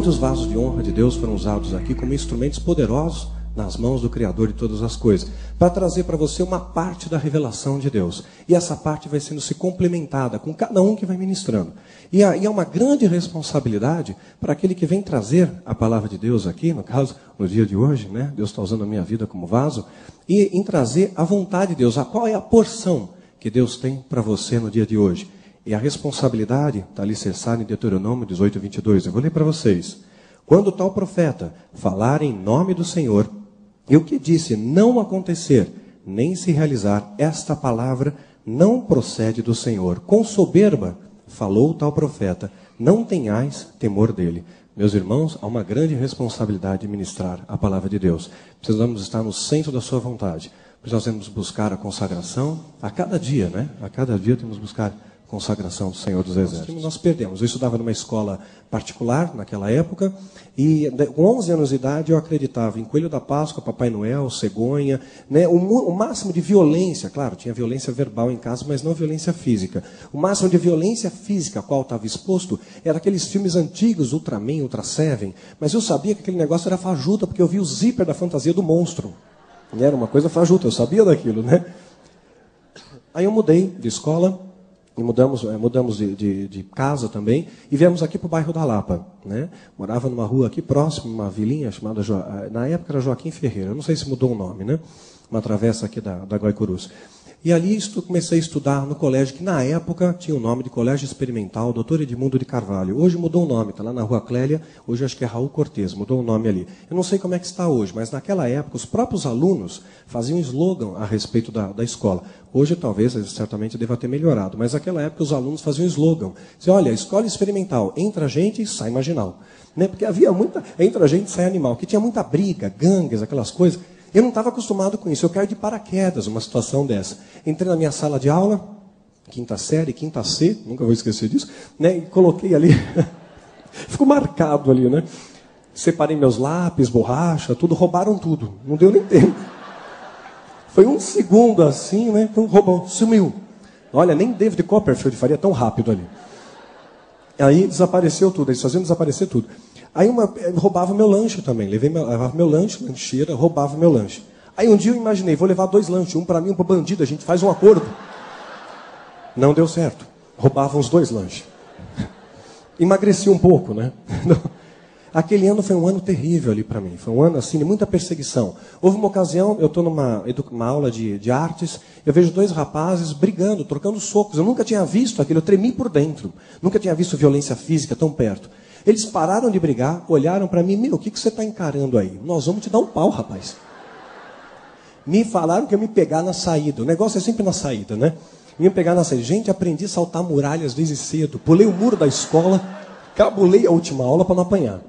muitos vasos de honra de Deus foram usados aqui como instrumentos poderosos nas mãos do Criador de todas as coisas, para trazer para você uma parte da revelação de Deus. E essa parte vai sendo se complementada com cada um que vai ministrando. E é uma grande responsabilidade para aquele que vem trazer a palavra de Deus aqui, no caso, no dia de hoje, né? Deus está usando a minha vida como vaso, e em trazer a vontade de Deus, a qual é a porção que Deus tem para você no dia de hoje. E a responsabilidade está alicerçada em Deuteronômio 18, 22. Eu vou ler para vocês. Quando tal profeta falar em nome do Senhor, e o que disse não acontecer, nem se realizar, esta palavra não procede do Senhor. Com soberba falou tal profeta, não tenhais temor dele. Meus irmãos, há uma grande responsabilidade de ministrar a palavra de Deus. Precisamos estar no centro da sua vontade. Precisamos buscar a consagração a cada dia, né? A cada dia temos que buscar consagração do Senhor dos Exércitos. Nós perdemos. Eu estudava numa escola particular naquela época e com 11 anos de idade eu acreditava em Coelho da Páscoa, Papai Noel, cegonha, né? o, o máximo de violência, claro, tinha violência verbal em casa, mas não violência física. O máximo de violência física a qual estava exposto era aqueles filmes antigos, Ultraman, Ultra Seven, mas eu sabia que aquele negócio era fajuta porque eu vi o zíper da fantasia do monstro. Era uma coisa fajuta, eu sabia daquilo, né? Aí eu mudei de escola, e mudamos, é, mudamos de, de, de, casa também e viemos aqui para o bairro da Lapa. Né? Morava numa rua aqui próximo, uma vilinha chamada, jo... Eh, na época era Joaquim Ferreira, não sei se mudou o nome, né? uma travessa aqui da, da Guaicurus. E ali comecei a estudar no colégio, que na época tinha o nome de Colégio Experimental Doutor Edmundo de Carvalho. Hoje mudou o nome, está lá na Rua Clélia, hoje acho que é Raul Cortez, mudou o nome ali. Eu não sei como é que está hoje, mas naquela época os próprios alunos faziam slogan a respeito da, da escola. Hoje talvez, certamente, deva ter melhorado, mas naquela época os alunos faziam slogan. Diziam, olha, escola experimental, entra gente e sai marginal. Né? Porque havia muita, entra gente e sai animal, que tinha muita briga, gangues, aquelas coisas. Eu não estava acostumado com isso. Eu quero de paraquedas uma situação dessa. Entrei na minha sala de aula, quinta série, quinta C, nunca vou esquecer disso, né? E coloquei ali, ficou marcado ali, né? Separei meus lápis, borracha, tudo, roubaram tudo. Não deu nem tempo. Foi um segundo assim, né? Então roubou, sumiu. Olha, nem David Copperfield faria tão rápido ali. Aí desapareceu tudo, eles faziam desaparecer tudo. Aí uma, roubava meu lanche também. Levei meu, levava meu lanche, lancheira, roubava meu lanche. Aí um dia eu imaginei, vou levar dois lanches, um para mim um para bandido, a gente faz um acordo. Não deu certo. Roubavam os dois lanches. Emagreci um pouco, né? Aquele ano foi um ano terrível ali para mim. Foi um ano assim de muita perseguição. Houve uma ocasião, eu estou numa uma aula de, de artes, eu vejo dois rapazes brigando, trocando socos. Eu nunca tinha visto aquilo, eu tremi por dentro. Nunca tinha visto violência física tão perto. Eles pararam de brigar, olharam para mim, meu, o que, que você está encarando aí? Nós vamos te dar um pau, rapaz. Me falaram que eu me pegar na saída. O negócio é sempre na saída, né? Me pegar na saída. Gente, aprendi a saltar muralhas desde cedo. Pulei o muro da escola, cabulei a última aula para não apanhar.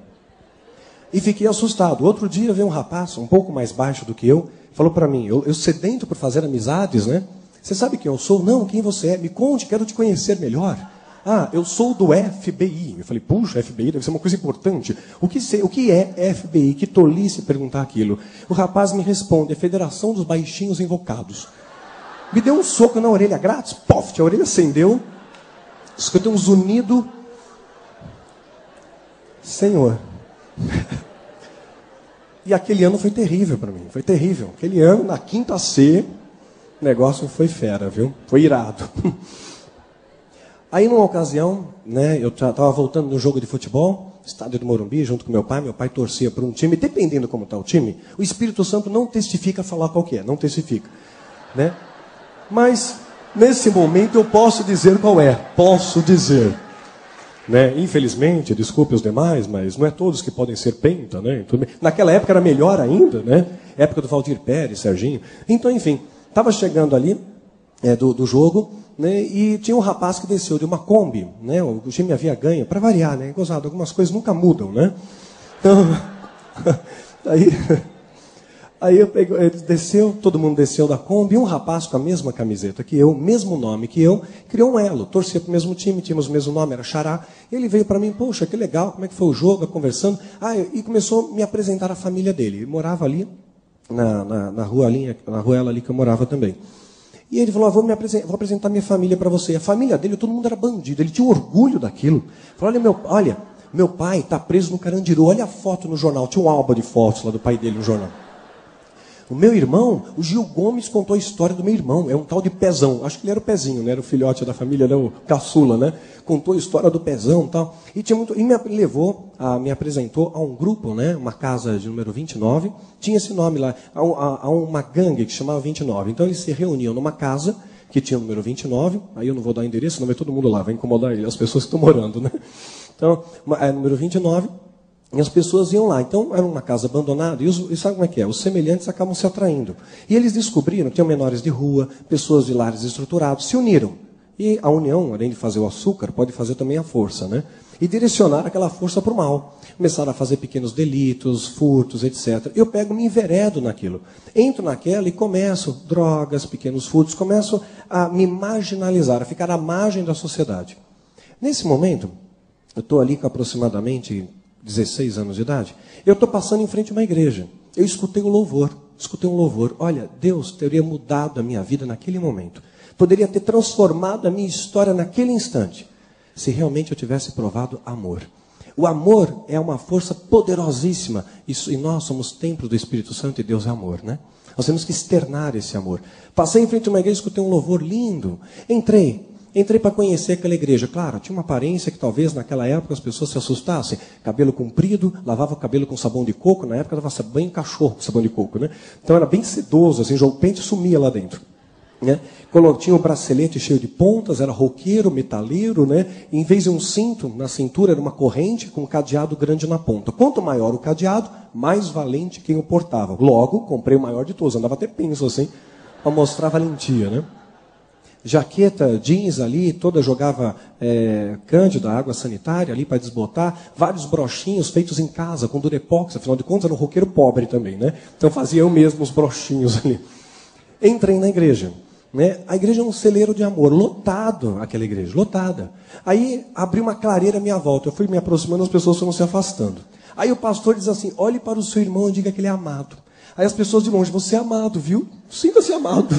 E fiquei assustado. Outro dia veio um rapaz, um pouco mais baixo do que eu, falou para mim, eu, eu sedento por fazer amizades, né? Você sabe quem eu sou? Não, quem você é? Me conte, quero te conhecer melhor. Ah, eu sou do FBI. Eu falei, puxa, FBI deve ser uma coisa importante. O que, o que é FBI? Que tolice perguntar aquilo. O rapaz me responde, é Federação dos Baixinhos Invocados. Me deu um soco na orelha grátis, pof, a orelha acendeu. Escutei um zunido. Senhor. e aquele ano foi terrível para mim, foi terrível. Aquele ano, na quinta C, o negócio foi fera, viu? Foi irado. Aí, numa ocasião, né, eu estava voltando no jogo de futebol, estádio do Morumbi, junto com meu pai. Meu pai torcia por um time, dependendo como está o time, o Espírito Santo não testifica falar qual é, não testifica. Né? Mas, nesse momento, eu posso dizer qual é. Posso dizer. Né? Infelizmente, desculpe os demais, mas não é todos que podem ser penta. Né? Naquela época era melhor ainda, né? época do Valdir Pérez, Serginho. Então, enfim, estava chegando ali é, do, do jogo né? E tinha um rapaz que desceu de uma Kombi, né? O time havia ganho, para variar, né? Gozado, algumas coisas nunca mudam, né? Então, aí, aí eu peguei, ele desceu, todo mundo desceu da Kombi, um rapaz com a mesma camiseta que eu, mesmo nome que eu, criou um elo, torcia para o mesmo time, tínhamos o mesmo nome, era Xará. Ele veio para mim, poxa, que legal, como é que foi o jogo, conversando. Ah, e começou a me apresentar a família dele. Ele morava ali, na, na, na rua ali, na rua ali que eu morava também. E ele falou: ah, vou, apresentar, vou apresentar minha família para você. A família dele, todo mundo era bandido. Ele tinha orgulho daquilo. Falou: olha, meu, olha, Meu pai está preso no Carandiru. Olha a foto no jornal. Tinha um álbum de fotos lá do pai dele no jornal. O meu irmão, o Gil Gomes contou a história do meu irmão. É um tal de Pezão. Acho que ele era o Pezinho, né? Era o filhote da família, era o caçula, né? Contou a história do Pezão e tal. E, tinha muito, e me levou, a, me apresentou a um grupo, né? Uma casa de número 29. Tinha esse nome lá. A, a, a uma gangue que chamava 29. Então eles se reuniam numa casa que tinha o número 29. Aí eu não vou dar endereço, senão vai todo mundo lá. Vai incomodar as pessoas que estão morando, né? Então, é número 29. E as pessoas iam lá. Então, era uma casa abandonada. E, os, e sabe como é que é? Os semelhantes acabam se atraindo. E eles descobriram que tinham menores de rua, pessoas de lares estruturados, se uniram. E a união, além de fazer o açúcar, pode fazer também a força, né? E direcionar aquela força para o mal. Começaram a fazer pequenos delitos, furtos, etc. Eu pego, me enveredo naquilo. Entro naquela e começo, drogas, pequenos furtos, começo a me marginalizar, a ficar à margem da sociedade. Nesse momento, eu estou ali com aproximadamente 16 anos de idade, eu estou passando em frente a uma igreja. Eu escutei um louvor, escutei um louvor. Olha, Deus teria mudado a minha vida naquele momento. Poderia ter transformado a minha história naquele instante, se realmente eu tivesse provado amor. O amor é uma força poderosíssima. Isso, e nós somos templo do Espírito Santo e Deus é amor, né? Nós temos que externar esse amor. Passei em frente a uma igreja, escutei um louvor lindo. Entrei, Entrei para conhecer aquela igreja. Claro, tinha uma aparência que talvez naquela época as pessoas se assustassem. Cabelo comprido, lavava o cabelo com sabão de coco. Na época dava banho em cachorro com sabão de coco, né? Então era bem sedoso, assim, o pente sumia lá dentro. Né? Tinha um bracelete cheio de pontas, era roqueiro, metaleiro, né? E em vez de um cinto na cintura, era uma corrente com um cadeado grande na ponta. Quanto maior o cadeado, mais valente quem o portava. Logo, comprei o maior de todos, andava até penso assim, para mostrar valentia, né? Jaqueta jeans ali, toda jogava é, cândida, água sanitária ali para desbotar, vários brochinhos feitos em casa, com durepox, afinal de contas era um roqueiro pobre também, né? Então fazia eu mesmo os brochinhos ali. Entrei na igreja. Né? A igreja é um celeiro de amor, lotado aquela igreja, lotada. Aí abri uma clareira à minha volta, eu fui me aproximando, as pessoas foram se afastando. Aí o pastor diz assim: olhe para o seu irmão e diga que ele é amado. Aí as pessoas de longe, você é amado, viu? Sinta-se amado.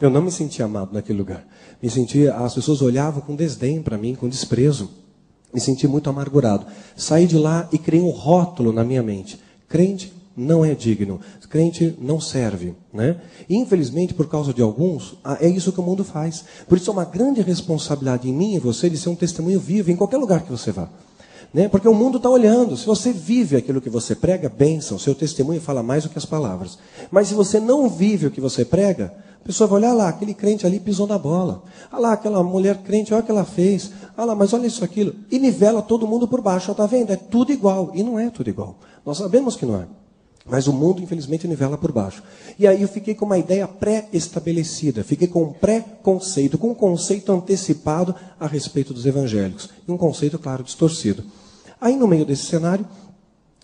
Eu não me sentia amado naquele lugar. Me sentia, as pessoas olhavam com desdém para mim, com desprezo. Me senti muito amargurado. Saí de lá e criei um rótulo na minha mente. Crente não é digno. Crente não serve. Né? Infelizmente, por causa de alguns, é isso que o mundo faz. Por isso é uma grande responsabilidade em mim e você de ser um testemunho vivo em qualquer lugar que você vá. Né? Porque o mundo está olhando. Se você vive aquilo que você prega, bênção. Seu testemunho fala mais do que as palavras. Mas se você não vive o que você prega, pessoa vai olhar lá, aquele crente ali pisou na bola. Olha lá, aquela mulher crente, olha o que ela fez. Olha lá, mas olha isso, aquilo. E nivela todo mundo por baixo. Está vendo? É tudo igual. E não é tudo igual. Nós sabemos que não é. Mas o mundo, infelizmente, nivela por baixo. E aí eu fiquei com uma ideia pré-estabelecida, fiquei com um pré-conceito, com um conceito antecipado a respeito dos evangélicos. E um conceito, claro, distorcido. Aí, no meio desse cenário,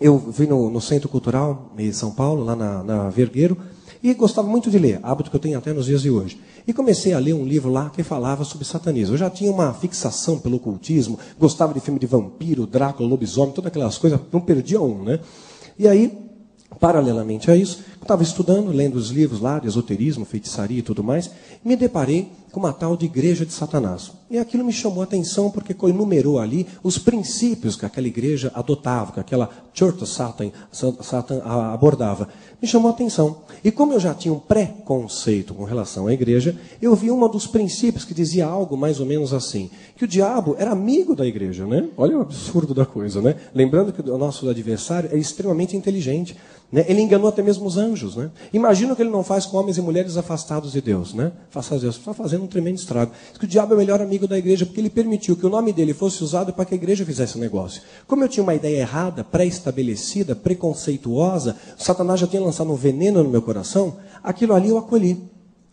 eu vim no, no Centro Cultural em São Paulo, lá na, na Vergueiro, e gostava muito de ler, hábito que eu tenho até nos dias de hoje. E comecei a ler um livro lá que falava sobre satanismo. Eu já tinha uma fixação pelo ocultismo, gostava de filme de vampiro, Drácula, lobisomem, todas aquelas coisas, não perdia um, né? E aí, paralelamente a isso, estava estudando, lendo os livros lá de esoterismo, feitiçaria e tudo mais, me deparei com uma tal de igreja de Satanás. E aquilo me chamou a atenção porque enumerou ali os princípios que aquela igreja adotava, que aquela Church of Satan, Satan abordava. Me chamou a atenção. E como eu já tinha um pré-conceito com relação à igreja, eu vi um dos princípios que dizia algo mais ou menos assim: que o diabo era amigo da igreja, né? Olha o absurdo da coisa, né? Lembrando que o nosso adversário é extremamente inteligente. Né? Ele enganou até mesmo os anjos. Né? Imagina o que ele não faz com homens e mulheres afastados de Deus. Né? Afastados de Deus. Está fazendo um tremendo estrago. Diz que o diabo é o melhor amigo da igreja porque ele permitiu que o nome dele fosse usado para que a igreja fizesse o negócio. Como eu tinha uma ideia errada, pré-estabelecida, preconceituosa, Satanás já tinha lançado um veneno no meu coração, aquilo ali eu acolhi.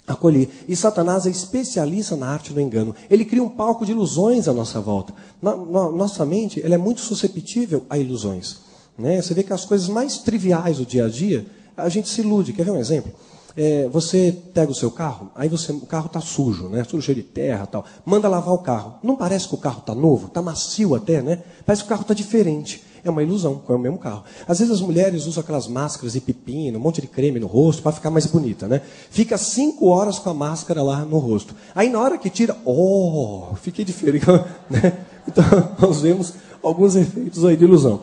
Acolhi. E Satanás é especialista na arte do engano. Ele cria um palco de ilusões à nossa volta. Na, na, nossa mente ela é muito susceptível a ilusões. Né? Você vê que as coisas mais triviais do dia a dia, a gente se ilude. Quer ver um exemplo? É, você pega o seu carro, aí você, o carro está sujo, né? Tudo cheio de terra tal. Manda lavar o carro. Não parece que o carro está novo? Está macio até, né? Parece que o carro está diferente. É uma ilusão, é o mesmo carro. Às vezes as mulheres usam aquelas máscaras de pepino, um monte de creme no rosto para ficar mais bonita, né? Fica cinco horas com a máscara lá no rosto. Aí na hora que tira, oh, fiquei diferente, né? Então, nós vemos alguns efeitos aí de ilusão.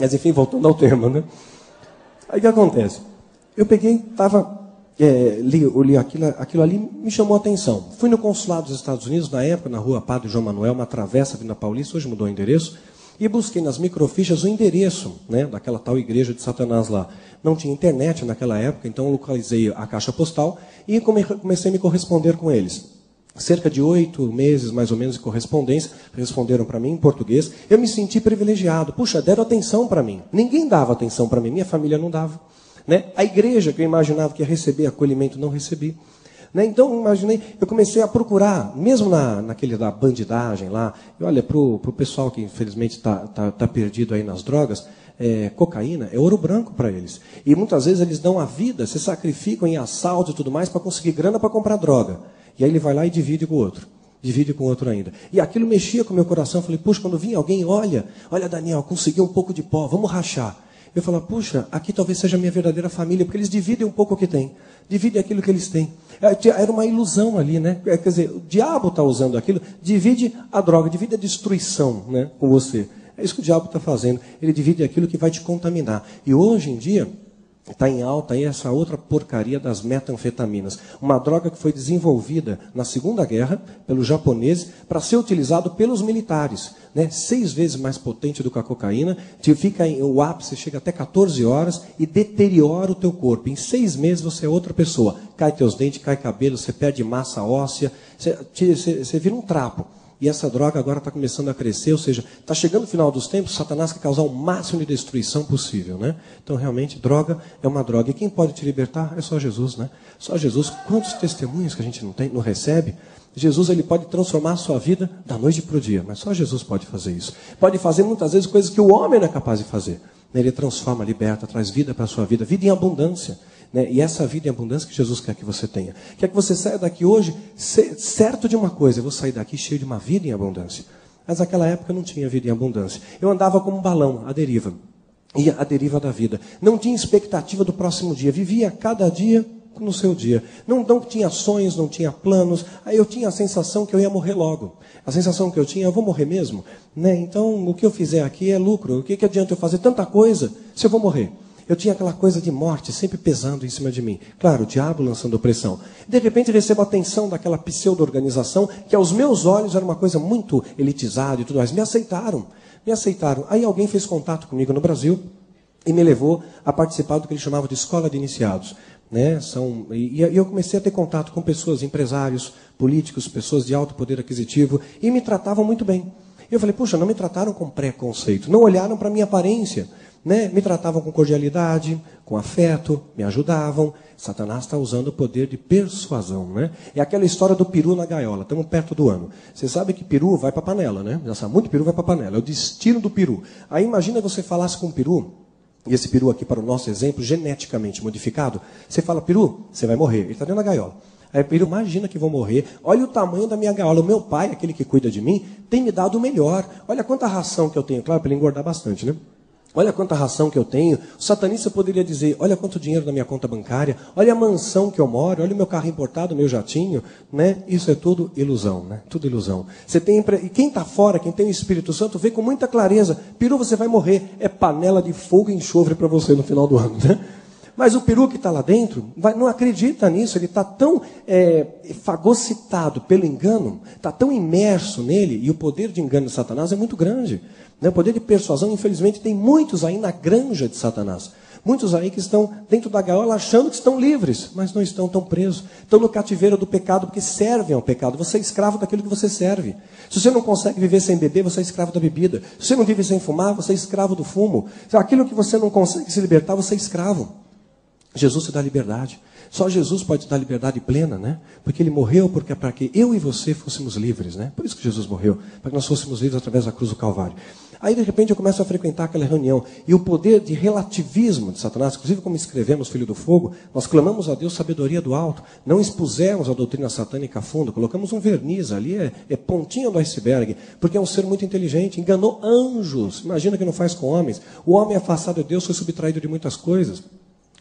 Mas, enfim, voltando ao tema, né? Aí o que acontece? Eu peguei, estava é, li, li aquilo, aquilo ali, me chamou a atenção. Fui no consulado dos Estados Unidos, na época, na rua Padre João Manuel, uma travessa vindo da Paulista, hoje mudou o endereço, e busquei nas microfichas o endereço né, daquela tal igreja de Satanás lá. Não tinha internet naquela época, então localizei a caixa postal e comecei a me corresponder com eles. Cerca de oito meses, mais ou menos, de correspondência, responderam para mim em português. Eu me senti privilegiado. Puxa, deram atenção para mim. Ninguém dava atenção para mim, minha família não dava. Né? A igreja que eu imaginava que ia receber acolhimento, não recebi. Né? Então, imaginei, eu comecei a procurar, mesmo na, naquele da bandidagem lá, e olha, para o pessoal que infelizmente está tá, tá perdido aí nas drogas, é, cocaína é ouro branco para eles. E muitas vezes eles dão a vida, se sacrificam em assalto e tudo mais para conseguir grana para comprar droga. E aí ele vai lá e divide com o outro. Divide com o outro ainda. E aquilo mexia com o meu coração. Eu falei, puxa, quando vinha alguém, olha, olha Daniel, consegui um pouco de pó, vamos rachar. Eu falo, puxa, aqui talvez seja a minha verdadeira família, porque eles dividem um pouco o que têm, dividem aquilo que eles têm. É, era uma ilusão ali, né? É, quer dizer, o diabo está usando aquilo, divide a droga, divide a destruição né, com você. É isso que o diabo está fazendo. Ele divide aquilo que vai te contaminar. E hoje em dia, Está em alta aí essa outra porcaria das metanfetaminas. Uma droga que foi desenvolvida na Segunda Guerra pelos japoneses para ser utilizado pelos militares. Né? Seis vezes mais potente do que a cocaína. Fica em, o ápice chega até 14 horas e deteriora o teu corpo. Em seis meses você é outra pessoa. Cai teus dentes, cai cabelo, você perde massa óssea, você, você, você vira um trapo. E essa droga agora está começando a crescer, ou seja, está chegando o final dos tempos, Satanás quer causar o máximo de destruição possível, né? Então, realmente, droga é uma droga. E quem pode te libertar é só Jesus, né? Só Jesus. Quantos testemunhos que a gente não tem, não recebe? Jesus ele pode transformar a sua vida da noite para o dia, mas só Jesus pode fazer isso. Pode fazer muitas vezes coisas que o homem não é capaz de fazer. Ele transforma, liberta, traz vida para a sua vida, vida em abundância. Né? E essa vida em abundância que Jesus quer que você tenha. Quer que você saia daqui hoje certo de uma coisa, eu vou sair daqui cheio de uma vida em abundância. Mas naquela época não tinha vida em abundância. Eu andava como um balão, à deriva. Ia à deriva da vida. Não tinha expectativa do próximo dia. Vivia cada dia no seu dia. Não, não tinha sonhos, não tinha planos. Aí eu tinha a sensação que eu ia morrer logo. A sensação que eu tinha, eu vou morrer mesmo. Né? Então, o que eu fizer aqui é lucro. O que, que adianta eu fazer tanta coisa se eu vou morrer? Eu tinha aquela coisa de morte sempre pesando em cima de mim. Claro, o diabo lançando pressão. De repente recebo a atenção daquela pseudo-organização, que aos meus olhos era uma coisa muito elitizada e tudo mais. Me aceitaram. Me aceitaram. Aí alguém fez contato comigo no Brasil e me levou a participar do que eles chamavam de escola de iniciados. Né? São, e, e eu comecei a ter contato com pessoas, empresários, políticos, pessoas de alto poder aquisitivo, e me tratavam muito bem. Eu falei, puxa, não me trataram com preconceito, não olharam para a minha aparência. Né? Me tratavam com cordialidade, com afeto, me ajudavam. Satanás está usando o poder de persuasão, né? É aquela história do peru na gaiola. Estamos perto do ano. Você sabe que peru vai para panela, né? Já sabe, muito peru vai para panela. É o destino do peru. Aí imagina você falasse com um peru, e esse peru aqui para o nosso exemplo, geneticamente modificado. Você fala, peru, você vai morrer. Ele está dentro da gaiola. Aí peru, imagina que vou morrer. Olha o tamanho da minha gaiola. O meu pai, aquele que cuida de mim, tem me dado o melhor. Olha quanta ração que eu tenho. Claro, para ele engordar bastante, né? Olha quanta ração que eu tenho. O satanista poderia dizer: Olha quanto dinheiro na minha conta bancária. Olha a mansão que eu moro. Olha o meu carro importado, meu jatinho. Né? Isso é tudo ilusão. Né? Tudo ilusão. Você tem E quem está fora, quem tem o Espírito Santo, vê com muita clareza: Peru, você vai morrer. É panela de fogo e enxofre para você no final do ano. Né? Mas o peru que está lá dentro vai, não acredita nisso, ele está tão é, fagocitado pelo engano, está tão imerso nele, e o poder de engano de Satanás é muito grande. Né? O poder de persuasão, infelizmente, tem muitos aí na granja de Satanás. Muitos aí que estão dentro da gaiola achando que estão livres, mas não estão tão presos. Estão no cativeiro do pecado porque servem ao pecado. Você é escravo daquilo que você serve. Se você não consegue viver sem beber, você é escravo da bebida. Se você não vive sem fumar, você é escravo do fumo. Aquilo que você não consegue se libertar, você é escravo. Jesus te dá liberdade. Só Jesus pode te dar liberdade plena, né? Porque ele morreu porque para que eu e você fôssemos livres, né? Por isso que Jesus morreu, para que nós fôssemos livres através da cruz do Calvário. Aí de repente eu começo a frequentar aquela reunião e o poder de relativismo de Satanás, inclusive como escrevemos Filho do Fogo, nós clamamos a Deus sabedoria do alto, não expusemos a doutrina satânica a fundo, colocamos um verniz ali, é, é pontinha do iceberg, porque é um ser muito inteligente, enganou anjos. Imagina que não faz com homens. O homem afastado de Deus foi subtraído de muitas coisas.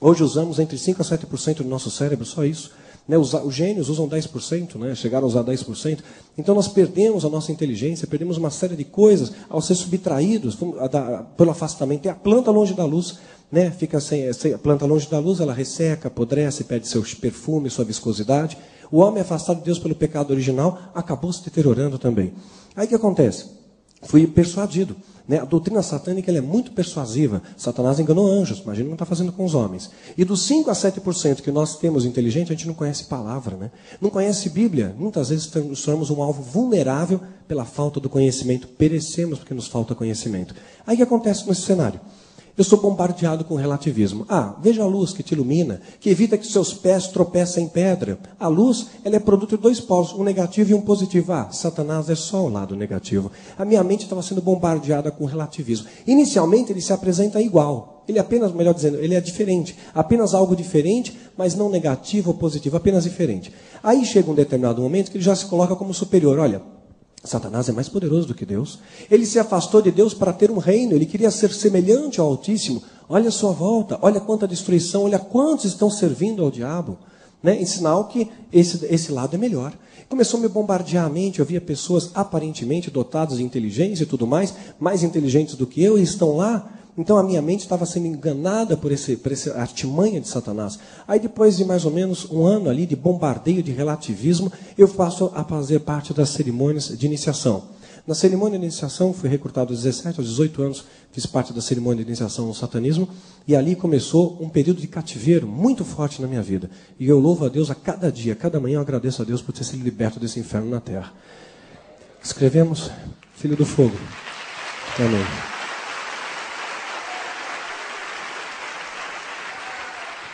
Hoje usamos entre 5% a 7% do nosso cérebro, só isso. Né, os, os gênios usam 10%, né, chegaram a usar 10%. Então nós perdemos a nossa inteligência, perdemos uma série de coisas ao ser subtraídos pelo afastamento. A planta longe da luz, né, fica sem, sem, a planta longe da luz, ela resseca, apodrece, perde seu perfume, sua viscosidade. O homem afastado de Deus pelo pecado original acabou se deteriorando também. Aí o que acontece? Fui persuadido. Né? A doutrina satânica é muito persuasiva. Satanás enganou anjos, imagina o que está fazendo com os homens. E dos 5 a 7% que nós temos inteligente, a gente não conhece palavra, né? não conhece Bíblia. Muitas vezes somos um alvo vulnerável pela falta do conhecimento. Perecemos porque nos falta conhecimento. Aí o que acontece nesse cenário? Eu sou bombardeado com relativismo. Ah, veja a luz que te ilumina, que evita que seus pés tropecem em pedra. A luz, ela é produto de dois polos, um negativo e um positivo. Ah, Satanás é só o lado negativo. A minha mente estava sendo bombardeada com relativismo. Inicialmente ele se apresenta igual. Ele é apenas, melhor dizendo, ele é diferente. Apenas algo diferente, mas não negativo ou positivo, apenas diferente. Aí chega um determinado momento que ele já se coloca como superior. Olha, Satanás é mais poderoso do que Deus. Ele se afastou de Deus para ter um reino, ele queria ser semelhante ao Altíssimo. Olha a sua volta, olha quanta destruição, olha quantos estão servindo ao diabo. Né? Em sinal que esse, esse lado é melhor. Começou a me bombardear a mente, eu via pessoas aparentemente dotadas de inteligência e tudo mais, mais inteligentes do que eu, e estão lá então a minha mente estava sendo enganada por, esse, por essa artimanha de Satanás. Aí depois de mais ou menos um ano ali de bombardeio de relativismo, eu passo a fazer parte das cerimônias de iniciação. Na cerimônia de iniciação, fui recrutado aos 17, aos 18 anos, fiz parte da cerimônia de iniciação no satanismo, e ali começou um período de cativeiro muito forte na minha vida. E eu louvo a Deus a cada dia, cada manhã eu agradeço a Deus por ter sido liberto desse inferno na terra. Escrevemos, Filho do Fogo. Amém.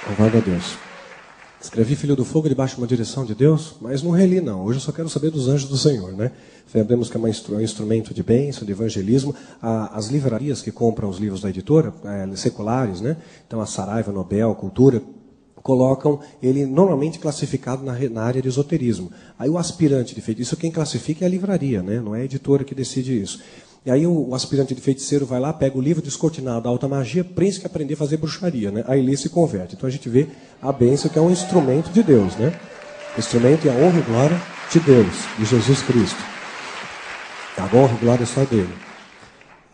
Louvado a Deus. Escrevi Filho do Fogo debaixo de uma direção de Deus, mas não reli não. Hoje eu só quero saber dos anjos do Senhor, né? Sabemos que é um instrumento de bênção, de evangelismo. As livrarias que compram os livros da editora, é, seculares, né? Então a Saraiva, Nobel, Cultura, colocam ele normalmente classificado na, na, área de esoterismo. Aí o aspirante de feito, isso quem classifica é a livraria, né? não é a editora que decide isso. E aí o, o, aspirante de feiticeiro vai lá, pega o livro descortinado da alta magia, príncipe aprender a fazer bruxaria, né? Aí ele se converte. Então a gente vê a bênção que é um instrumento de Deus, né? Instrumento e a honra e glória de Deus, de Jesus Cristo. A honra e glória é só dele.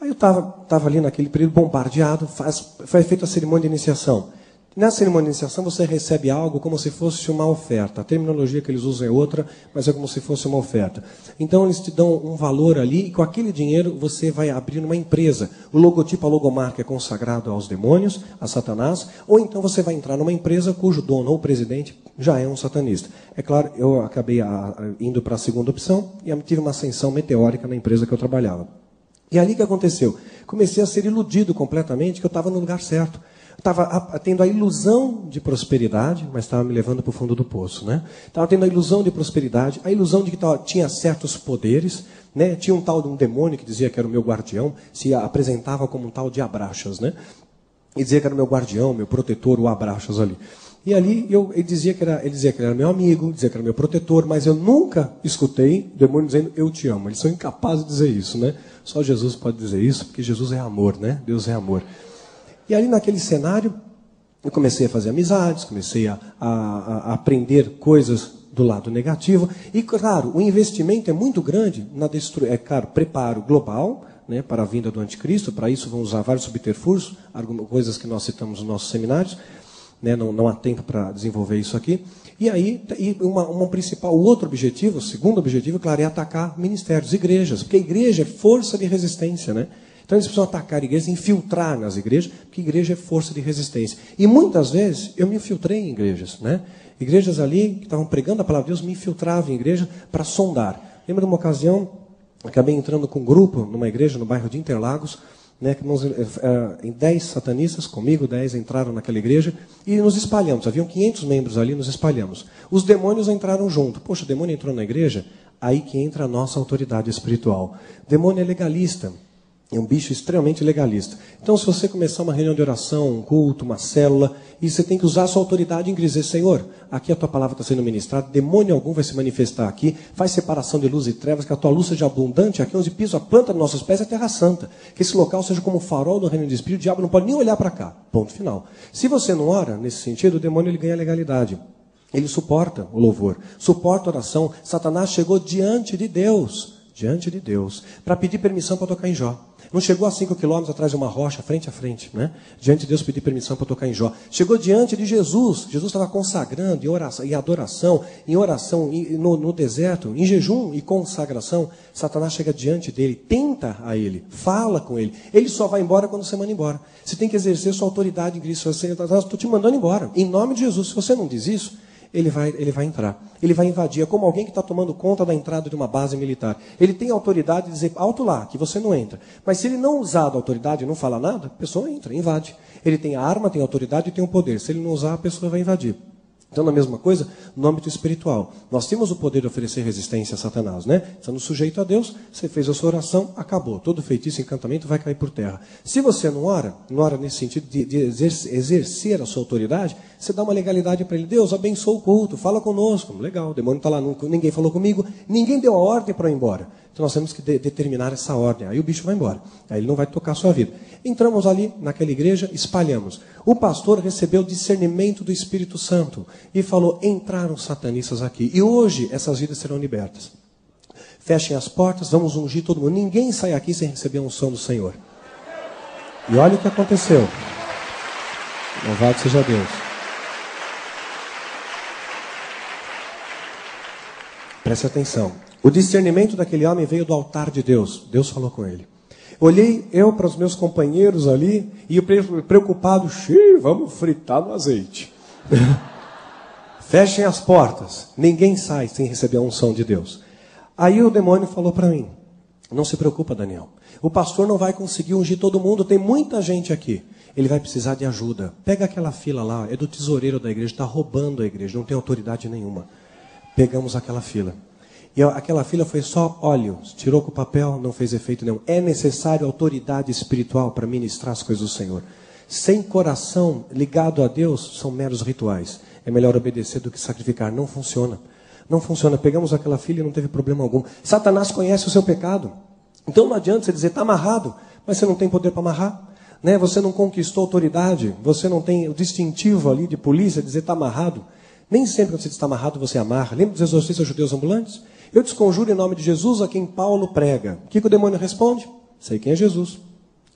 Aí eu estava tava ali naquele período bombardeado, faz, foi feita a cerimônia de iniciação. Na cerimônia de iniciação você recebe algo como se fosse uma oferta. A terminologia que eles usam é outra, mas é como se fosse uma oferta. Então eles te dão um valor ali e com aquele dinheiro você vai abrir uma empresa. O logotipo, a logomarca é consagrado aos demônios, a Satanás, ou então você vai entrar numa empresa cujo dono ou presidente já é um satanista. É claro, eu acabei ah, indo para a segunda opção e tive uma ascensão meteórica na empresa que eu trabalhava. E ali que aconteceu? Comecei a ser iludido completamente que eu estava no lugar certo estava tendo a ilusão de prosperidade, mas estava me levando para o fundo do poço, né? Estava tendo a ilusão de prosperidade, a ilusão de que tava, tinha certos poderes, né? Tinha um tal de um demônio que dizia que era o meu guardião, se apresentava como um tal de abraxas, né? E dizia que era o meu guardião, meu protetor, o abraxas ali. E ali eu, ele, dizia que era, ele dizia que ele era meu amigo, dizia que era meu protetor, mas eu nunca escutei o demônio dizendo eu te amo. Eles são incapazes de dizer isso, né? Só Jesus pode dizer isso, porque Jesus é amor, né? Deus é amor. E ali naquele cenário, eu comecei a fazer amizades, comecei a, a, a aprender coisas do lado negativo. E, claro, o investimento é muito grande na destru... é claro, preparo global né, para a vinda do anticristo. Para isso, vão usar vários subterfúgios, coisas que nós citamos nos nossos seminários. Né, não, não há tempo para desenvolver isso aqui. E aí, e uma, uma principal, o outro objetivo, o segundo objetivo, claro, é atacar ministérios, igrejas, porque a igreja é força de resistência, né? Então eles precisam atacar igrejas, infiltrar nas igrejas, porque igreja é força de resistência. E muitas vezes eu me infiltrei em igrejas, né? Igrejas ali que estavam pregando a palavra de Deus me infiltravam em igreja para sondar. Lembro de uma ocasião, acabei entrando com um grupo numa igreja no bairro de Interlagos, né, que nós, eh, em 10 satanistas, comigo 10 entraram naquela igreja e nos espalhamos. Haviam 500 membros ali, nos espalhamos. Os demônios entraram junto. Poxa, o demônio entrou na igreja? Aí que entra a nossa autoridade espiritual. Demônio é legalista. É um bicho extremamente legalista. Então, se você começar uma reunião de oração, um culto, uma célula, e você tem que usar a sua autoridade em dizer, Senhor, aqui a tua palavra está sendo ministrada, demônio algum vai se manifestar aqui, faz separação de luz e trevas, que a tua luz seja abundante, aqui onde piso a planta dos nossos pés é terra santa. Que esse local seja como farol do reino do Espírito, o diabo não pode nem olhar para cá. Ponto final. Se você não ora nesse sentido, o demônio ele ganha legalidade. Ele suporta o louvor, suporta a oração. Satanás chegou diante de Deus, diante de Deus, para pedir permissão para tocar em Jó. Não chegou a cinco quilômetros atrás de uma rocha, frente a frente, né? Diante de Deus pedir permissão para tocar em Jó. Chegou diante de Jesus. Jesus estava consagrando em, oração, em adoração, em oração em, no, no deserto, em jejum e consagração. Satanás chega diante dele, tenta a ele, fala com ele. Ele só vai embora quando você manda embora. Você tem que exercer sua autoridade em Cristo. Você, estou te mandando embora. Em nome de Jesus. Se você não diz isso, ele vai, ele vai entrar. Ele vai invadir. É como alguém que está tomando conta da entrada de uma base militar. Ele tem autoridade de dizer alto lá, que você não entra. Mas se ele não usar a autoridade e não falar nada, a pessoa entra, invade. Ele tem a arma, tem a autoridade e tem o poder. Se ele não usar, a pessoa vai invadir. Então, na mesma coisa, no âmbito espiritual. Nós temos o poder de oferecer resistência a Satanás, né? Estando sujeito a Deus, você fez a sua oração, acabou. Todo feitiço, encantamento vai cair por terra. Se você não ora, não ora nesse sentido de, de exercer a sua autoridade, você dá uma legalidade para ele. Deus, abençoa o culto, fala conosco. Legal, o demônio está lá, ninguém falou comigo, ninguém deu a ordem para ir embora. Então nós temos que de, determinar essa ordem. Aí o bicho vai embora. Aí ele não vai tocar a sua vida. Entramos ali naquela igreja, espalhamos. O pastor recebeu discernimento do Espírito Santo e falou: entraram satanistas aqui. E hoje essas vidas serão libertas. Fechem as portas, vamos ungir todo mundo. Ninguém sai aqui sem receber a unção do Senhor. E olha o que aconteceu. Louvado seja Deus. Preste atenção. O discernimento daquele homem veio do altar de Deus. Deus falou com ele. Olhei eu para os meus companheiros ali e preocupado, vamos fritar no azeite. Fechem as portas. Ninguém sai sem receber a unção de Deus. Aí o demônio falou para mim: Não se preocupa, Daniel. O pastor não vai conseguir ungir todo mundo. Tem muita gente aqui. Ele vai precisar de ajuda. Pega aquela fila lá, é do tesoureiro da igreja, está roubando a igreja, não tem autoridade nenhuma. Pegamos aquela fila. E aquela fila foi só óleo, tirou com o papel, não fez efeito nenhum. É necessário autoridade espiritual para ministrar as coisas do Senhor. Sem coração ligado a Deus, são meros rituais. É melhor obedecer do que sacrificar. Não funciona. Não funciona. Pegamos aquela filha e não teve problema algum. Satanás conhece o seu pecado. Então não adianta você dizer, está amarrado, mas você não tem poder para amarrar. Né? Você não conquistou autoridade, você não tem o distintivo ali de polícia, dizer está amarrado. Nem sempre quando você está amarrado, você amarra. Lembra dos exorcistas judeus ambulantes? Eu desconjuro em nome de Jesus a quem Paulo prega. O que, que o demônio responde? Sei quem é Jesus.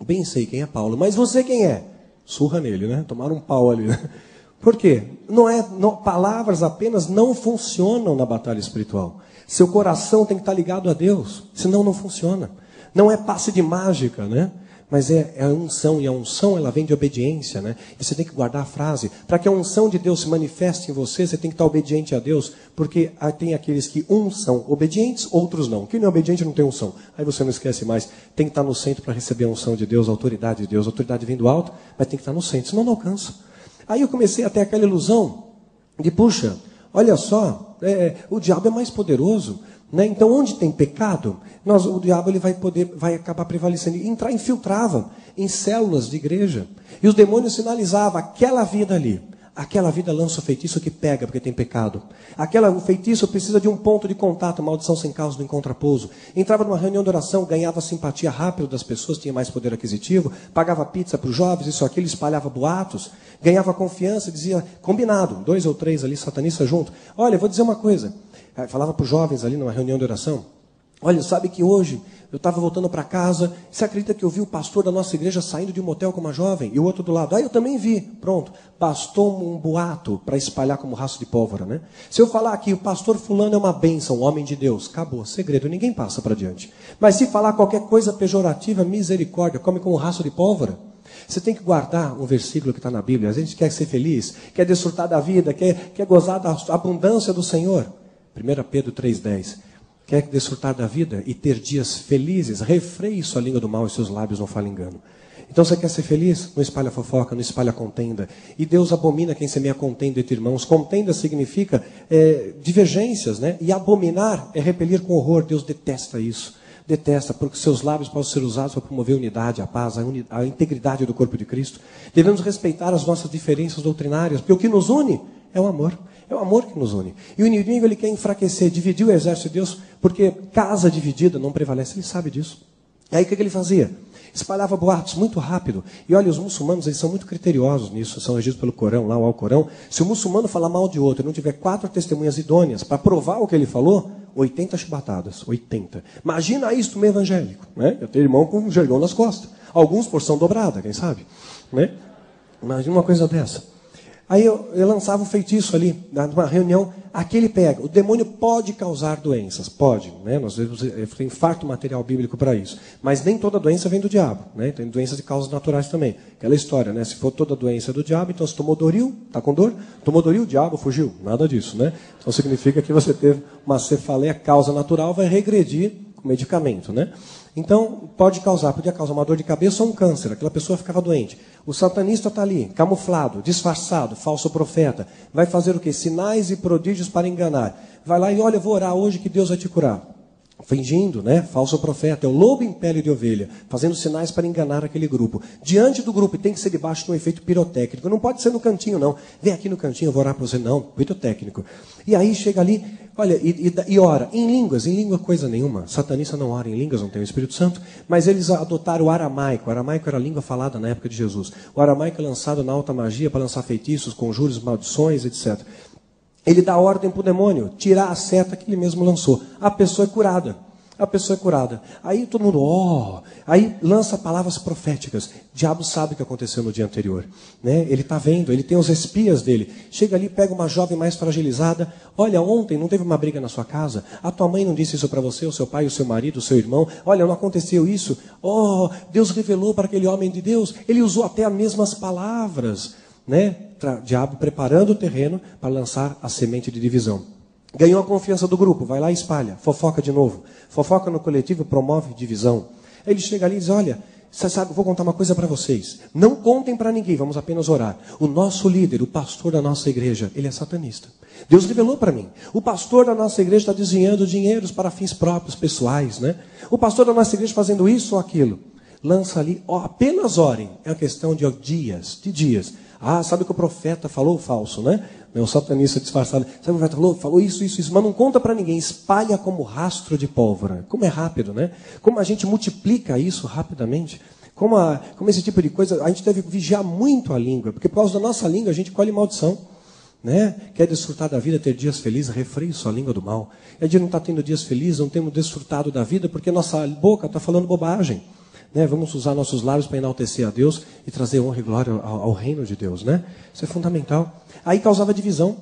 Bem sei quem é Paulo. Mas você quem é? Surra nele, né? Tomaram um pau ali. Né? Por quê? Não é, não, palavras apenas não funcionam na batalha espiritual. Seu coração tem que estar ligado a Deus, senão não funciona. Não é passe de mágica, né? Mas é, é, a unção, e a unção ela vem de obediência, né? E você tem que guardar a frase. Para que a unção de Deus se manifeste em você, você tem que estar obediente a Deus, porque tem aqueles que uns são obedientes, outros não. Quem não é obediente não tem unção. Aí você não esquece mais, tem que estar no centro para receber a unção de Deus, a autoridade de Deus. A autoridade vem do alto, mas tem que estar no centro, senão não alcança. Aí eu comecei a ter aquela ilusão de, puxa, olha só, é, o diabo é mais poderoso. Né? Então, onde tem pecado, nós, o diabo ele vai poder, vai acabar prevalecendo. Entrar, infiltrava em células de igreja. E os demônios sinalizavam aquela vida ali. Aquela vida lança o feitiço que pega porque tem pecado. Aquela, o feitiço precisa de um ponto de contato, maldição sem causa, não encontra pouso. Entrava numa reunião de oração, ganhava simpatia rápido das pessoas, tinha mais poder aquisitivo, pagava pizza para os jovens, isso aquilo, espalhava boatos, ganhava confiança, dizia, combinado, dois ou três ali, satanistas junto. Olha, vou dizer uma coisa, falava para os jovens ali numa reunião de oração. Olha, sabe que hoje eu estava voltando para casa. Você acredita que eu vi o pastor da nossa igreja saindo de um motel com uma jovem e o outro do lado? Ah, eu também vi. Pronto. Bastou um boato para espalhar como raço de pólvora, né? Se eu falar que o pastor fulano é uma bênção, um homem de Deus, acabou. Segredo, ninguém passa para diante. Mas se falar qualquer coisa pejorativa, misericórdia, come como raço de pólvora. Você tem que guardar um versículo que está na Bíblia. A gente quer ser feliz, quer desfrutar da vida, quer, quer gozar da abundância do Senhor. 1 Pedro 3,10. Quer desfrutar da vida e ter dias felizes? Refreie sua língua do mal e seus lábios não falem engano. Então você quer ser feliz? Não espalha fofoca, não espalha contenda. E Deus abomina quem semeia contenda entre irmãos. Contenda significa é, divergências, né? E abominar é repelir com horror. Deus detesta isso. Detesta, porque seus lábios podem ser usados para promover a unidade, a paz, a, a integridade do corpo de Cristo. Devemos respeitar as nossas diferenças doutrinárias, porque o que nos une é o amor. É o amor que nos une. E o inimigo ele quer enfraquecer, dividir o exército de Deus, porque casa dividida não prevalece. Ele sabe disso. Aí o que, que ele fazia? espalhava boatos muito rápido. E olha, os muçulmanos eles são muito criteriosos nisso, são regidos pelo Corão, lá o Alcorão. Se o muçulmano falar mal de outro e não tiver quatro testemunhas idôneas para provar o que ele falou, 80 chibatadas, 80. Imagina isso no evangélico, né? Eu tenho irmão com um jergão nas costas. Alguns porção dobrada, quem sabe? Né? Imagina uma coisa dessa. Aí eu, eu, lançava um feitiço ali, numa reunião, aquele pega. O demônio pode causar doenças, pode. Né? Nós vezes tem farto material bíblico para isso. Mas nem toda doença vem do diabo. Né? Tem doenças de causas naturais também. Aquela história, né? Se for toda doença do diabo, então se tomou Doril, está com dor? Tomou Doril, o diabo fugiu. Nada disso, né? Então significa que você teve uma cefaleia, causa natural, vai regredir com medicamento, né? Então, pode causar, podia causar uma dor de cabeça ou um câncer, aquela pessoa ficava doente. O satanista está ali, camuflado, disfarçado, falso profeta. Vai fazer o quê? Sinais e prodígios para enganar. Vai lá e olha, vou orar hoje que Deus vai te curar fingindo, né? Falso profeta, é o lobo em pele de ovelha, fazendo sinais para enganar aquele grupo. Diante do grupo, tem que ser debaixo de um efeito pirotécnico. Não pode ser no cantinho, não. Vem aqui no cantinho, eu vou orar para você. Não, pirotécnico. E aí chega ali, olha, e, e, e, ora, em línguas, em língua coisa nenhuma. Satanista não ora em línguas, não tem o Espírito Santo, mas eles adotaram o aramaico. O aramaico era a língua falada na época de Jesus. O aramaico é lançado na alta magia para lançar feitiços, conjuros, maldições, etc. Ele dá ordem para o demônio tirar a seta que ele mesmo lançou. A pessoa é curada. A pessoa é curada. Aí todo mundo, ó. Oh. Aí lança palavras proféticas. O diabo sabe o que aconteceu no dia anterior. Né? Ele está vendo, ele tem os espias dele. Chega ali, pega uma jovem mais fragilizada. Olha, ontem não teve uma briga na sua casa? A tua mãe não disse isso para você, o seu pai, o seu marido, o seu irmão? Olha, não aconteceu isso? Oh, Deus revelou para aquele homem de Deus. Ele usou até as mesmas palavras né, diabo preparando o terreno para lançar a semente de divisão. Ganhou a confiança do grupo, vai lá e espalha, fofoca de novo. Fofoca no coletivo promove divisão. Ele chega ali e diz: Olha, sabe, vou contar uma coisa para vocês. Não contem para ninguém, vamos apenas orar. O nosso líder, o pastor da nossa igreja, ele é satanista. Deus revelou para mim. O pastor da nossa igreja está desviando dinheiros para fins próprios, pessoais, né? O pastor da nossa igreja fazendo isso ou aquilo. Lança ali, ó, apenas orem. É uma questão de dias, de dias. Ah, sabe o que o profeta falou falso, né? O satanista disfarçado. Sabe o que o profeta falou? Falou isso, isso, isso. Mas não conta para ninguém. Espalha como rastro de pólvora. Como é rápido, né? Como a gente multiplica isso rapidamente. Como, a, como esse tipo de coisa. A gente deve vigiar muito a língua. Porque por causa da nossa língua a gente colhe maldição. Né? Quer desfrutar da vida, ter dias felizes, refreie sua língua do mal. E a gente não está tendo dias felizes, não temos desfrutado da vida porque nossa boca está falando bobagem. Né? Vamos usar nossos lábios para enaltecer a Deus e trazer honra e glória ao, ao, reino de Deus. Né? Isso é fundamental. Aí causava divisão.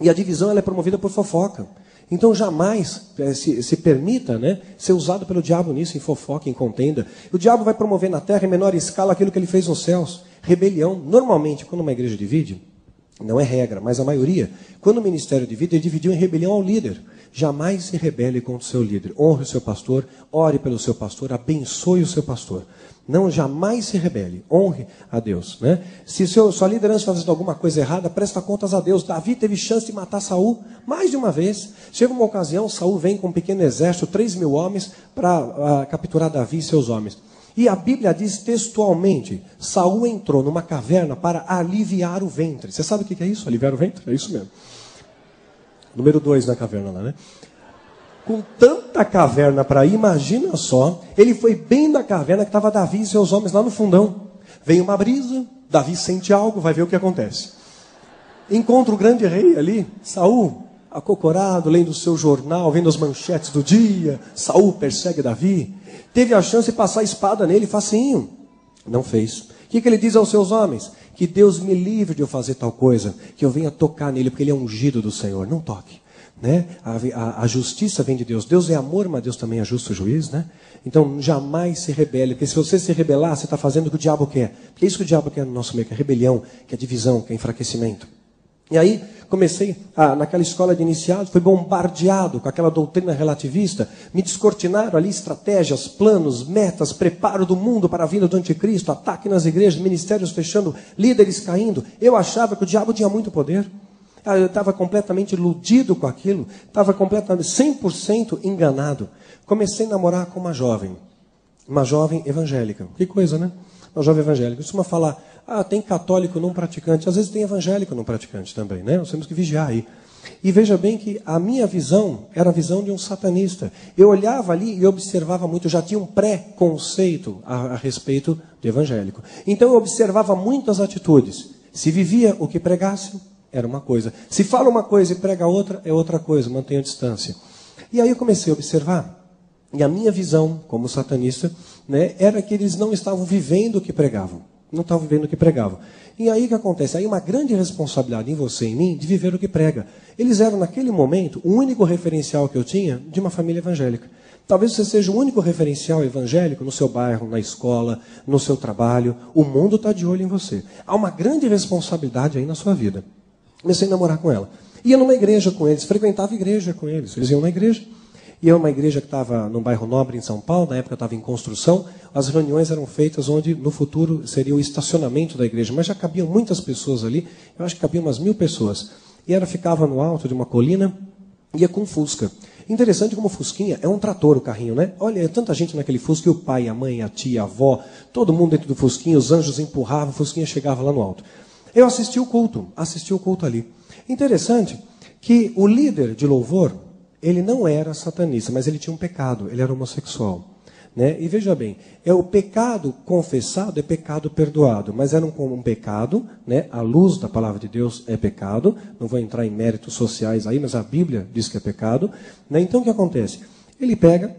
E a divisão ela é promovida por fofoca. Então jamais é, se, se, permita né, ser usado pelo diabo nisso, em fofoca, em contenda. O diabo vai promover na terra em menor escala aquilo que ele fez nos céus. Rebelião. Normalmente, quando uma igreja divide, não é regra, mas a maioria, quando o ministério divide, ele dividiu em rebelião ao líder. Jamais se rebele contra o seu líder. Honre o seu pastor, ore pelo seu pastor, abençoe o seu pastor. Não jamais se rebele. Honre a Deus. Né? Se seu, sua liderança está fazendo alguma coisa errada, presta contas a Deus. Davi teve chance de matar Saul mais de uma vez. Chega uma ocasião, Saul vem com um pequeno exército, três mil homens, para uh, capturar Davi e seus homens. E a Bíblia diz textualmente: Saul entrou numa caverna para aliviar o ventre. Você sabe o que é isso? Aliviar o ventre? É isso mesmo. Número 2 na caverna lá, né? Com tanta caverna para ir, imagina só, ele foi bem na caverna que estava Davi e seus homens lá no fundão. Vem uma brisa, Davi sente algo, vai ver o que acontece. Encontra o grande rei ali, Saul, acocorado, lendo o seu jornal, vendo as manchetes do dia. Saul persegue Davi. Teve a chance de passar a espada nele, facinho. Não fez. O que, que ele diz aos seus homens? que Deus me livre de eu fazer tal coisa, que eu venha tocar nele, porque ele é ungido do Senhor. Não toque. Né? A, a, a, justiça vem de Deus. Deus é amor, mas Deus também é justo juiz. Né? Então jamais se rebele, porque se você se rebelar, você está fazendo o que o diabo quer. Porque é isso que o diabo quer no nosso meio, que é rebelião, que é divisão, que é enfraquecimento. E aí comecei a, naquela escola de iniciados, fui bombardeado com aquela doutrina relativista, me descortinaram ali estratégias, planos, metas, preparo do mundo para a vinda do anticristo, ataque nas igrejas, ministérios fechando, líderes caindo. Eu achava que o diabo tinha muito poder. Ah, eu estava completamente iludido com aquilo, estava completamente 100% enganado. Comecei a namorar com uma jovem, uma jovem evangélica. Que coisa, né? Uma jovem evangélica. Costuma falar, ah, tem católico não praticante. Às vezes tem evangélico não praticante também, né? Nós temos que vigiar aí. E veja bem que a minha visão era a visão de um satanista. Eu olhava ali e observava muito, eu já tinha um pré-conceito a, a respeito do evangélico. Então eu observava muitas atitudes. Se vivia o que pregasse, era uma coisa. Se fala uma coisa e prega outra, é outra coisa, mantenha a distância. E aí eu comecei a observar, e a minha visão, como satanista, né, era que eles não estavam vivendo o que pregavam. Não estavam vivendo o que pregavam. E aí o que acontece? Aí uma grande responsabilidade em você e em mim de viver o que prega. Eles eram, naquele momento, o único referencial que eu tinha de uma família evangélica. Talvez você seja o único referencial evangélico no seu bairro, na escola, no seu trabalho. O mundo está de olho em você. Há uma grande responsabilidade aí na sua vida. Comecei a namorar com ela. Ia numa igreja com eles, frequentava igreja com eles. Eles iam na igreja. Ia uma igreja que estava num bairro nobre em São Paulo, na época estava em construção. As reuniões eram feitas onde no futuro seria o estacionamento da igreja, mas já cabiam muitas pessoas ali. Eu acho que cabiam umas mil pessoas. E ela ficava no alto de uma colina, ia com Fusca. Interessante como Fusquinha é um trator o carrinho, né? Olha, é tanta gente naquele Fusca, e o pai, a mãe, a tia, a avó, todo mundo dentro do Fusquinha, os anjos empurravam, o Fusquinha chegava lá no alto. Eu assisti o culto, assisti o culto ali. Interessante que o líder de louvor, ele não era satanista, mas ele tinha um pecado, ele era homossexual. Né? E veja bem, é o pecado confessado é pecado perdoado, mas era um, um pecado, né? a luz da palavra de Deus é pecado, não vou entrar em méritos sociais aí, mas a Bíblia diz que é pecado. Né? Então o que acontece? Ele pega,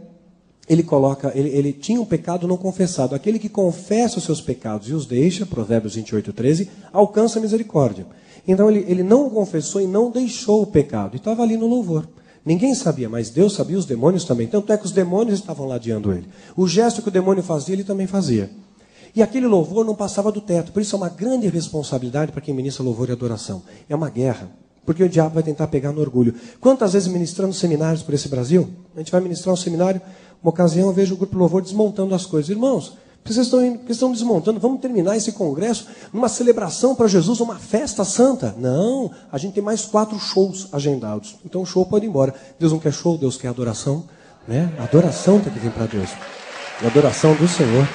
ele coloca, ele, ele, tinha um pecado não confessado. Aquele que confessa os seus pecados e os deixa, Provérbios 28, 13, alcança a misericórdia. Então ele, ele não confessou e não deixou o pecado. E estava ali no louvor. Ninguém sabia, mas Deus sabia, os demônios também. Tanto é que os demônios estavam ladeando ele. O gesto que o demônio fazia, ele também fazia. E aquele louvor não passava do teto. Por isso é uma grande responsabilidade para quem ministra louvor e adoração. É uma guerra. Porque o diabo vai tentar pegar no orgulho. Quantas vezes ministrando seminários por esse Brasil? A gente vai ministrar um seminário, uma ocasião eu vejo o grupo louvor desmontando as coisas. Irmãos, vocês estão, vocês estão desmontando, vamos terminar esse congresso numa celebração para Jesus, uma festa santa. Não, a gente tem mais quatro shows agendados. Então o show pode ir embora. Deus não quer show, Deus quer adoração. Né? Adoração tem que vir para Deus. A adoração do Senhor.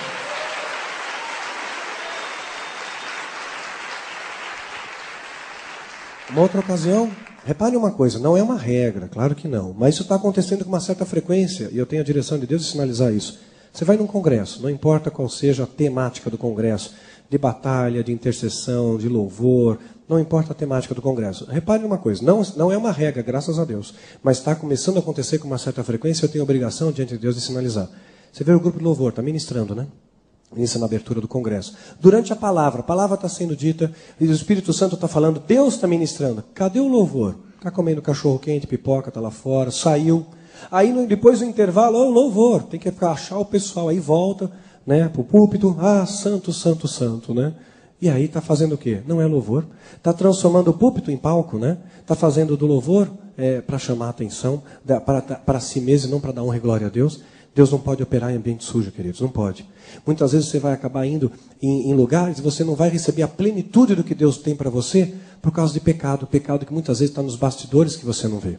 Uma outra ocasião, repare uma coisa, não é uma regra, claro que não, mas isso está acontecendo com uma certa frequência, e eu tenho a direção de Deus de sinalizar isso. Você vai num congresso, não importa qual seja a temática do congresso, de batalha, de intercessão, de louvor, não importa a temática do congresso. Repare uma coisa, não, não é uma regra, graças a Deus, mas está começando a acontecer com uma certa frequência, eu tenho a obrigação diante de Deus de sinalizar. Você vê o grupo de louvor, está ministrando, né? Isso na abertura do congresso. Durante a palavra, a palavra está sendo dita, e o Espírito Santo está falando, Deus está ministrando. Cadê o louvor? Está comendo cachorro quente, pipoca, está lá fora, saiu. Aí depois do intervalo, oh, louvor, tem que achar o pessoal, aí volta né, para o púlpito, ah, santo, santo, santo, né? E aí está fazendo o quê? Não é louvor. Está transformando o púlpito em palco, né? Está fazendo do louvor é, para chamar a atenção, para si mesmo e não para dar honra e glória a Deus. Deus não pode operar em ambiente sujo, queridos, não pode. Muitas vezes você vai acabar indo em, em lugares e você não vai receber a plenitude do que Deus tem para você por causa de pecado. Pecado que muitas vezes está nos bastidores que você não vê.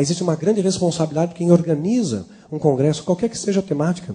Existe uma grande responsabilidade de quem organiza um congresso, qualquer que seja a temática.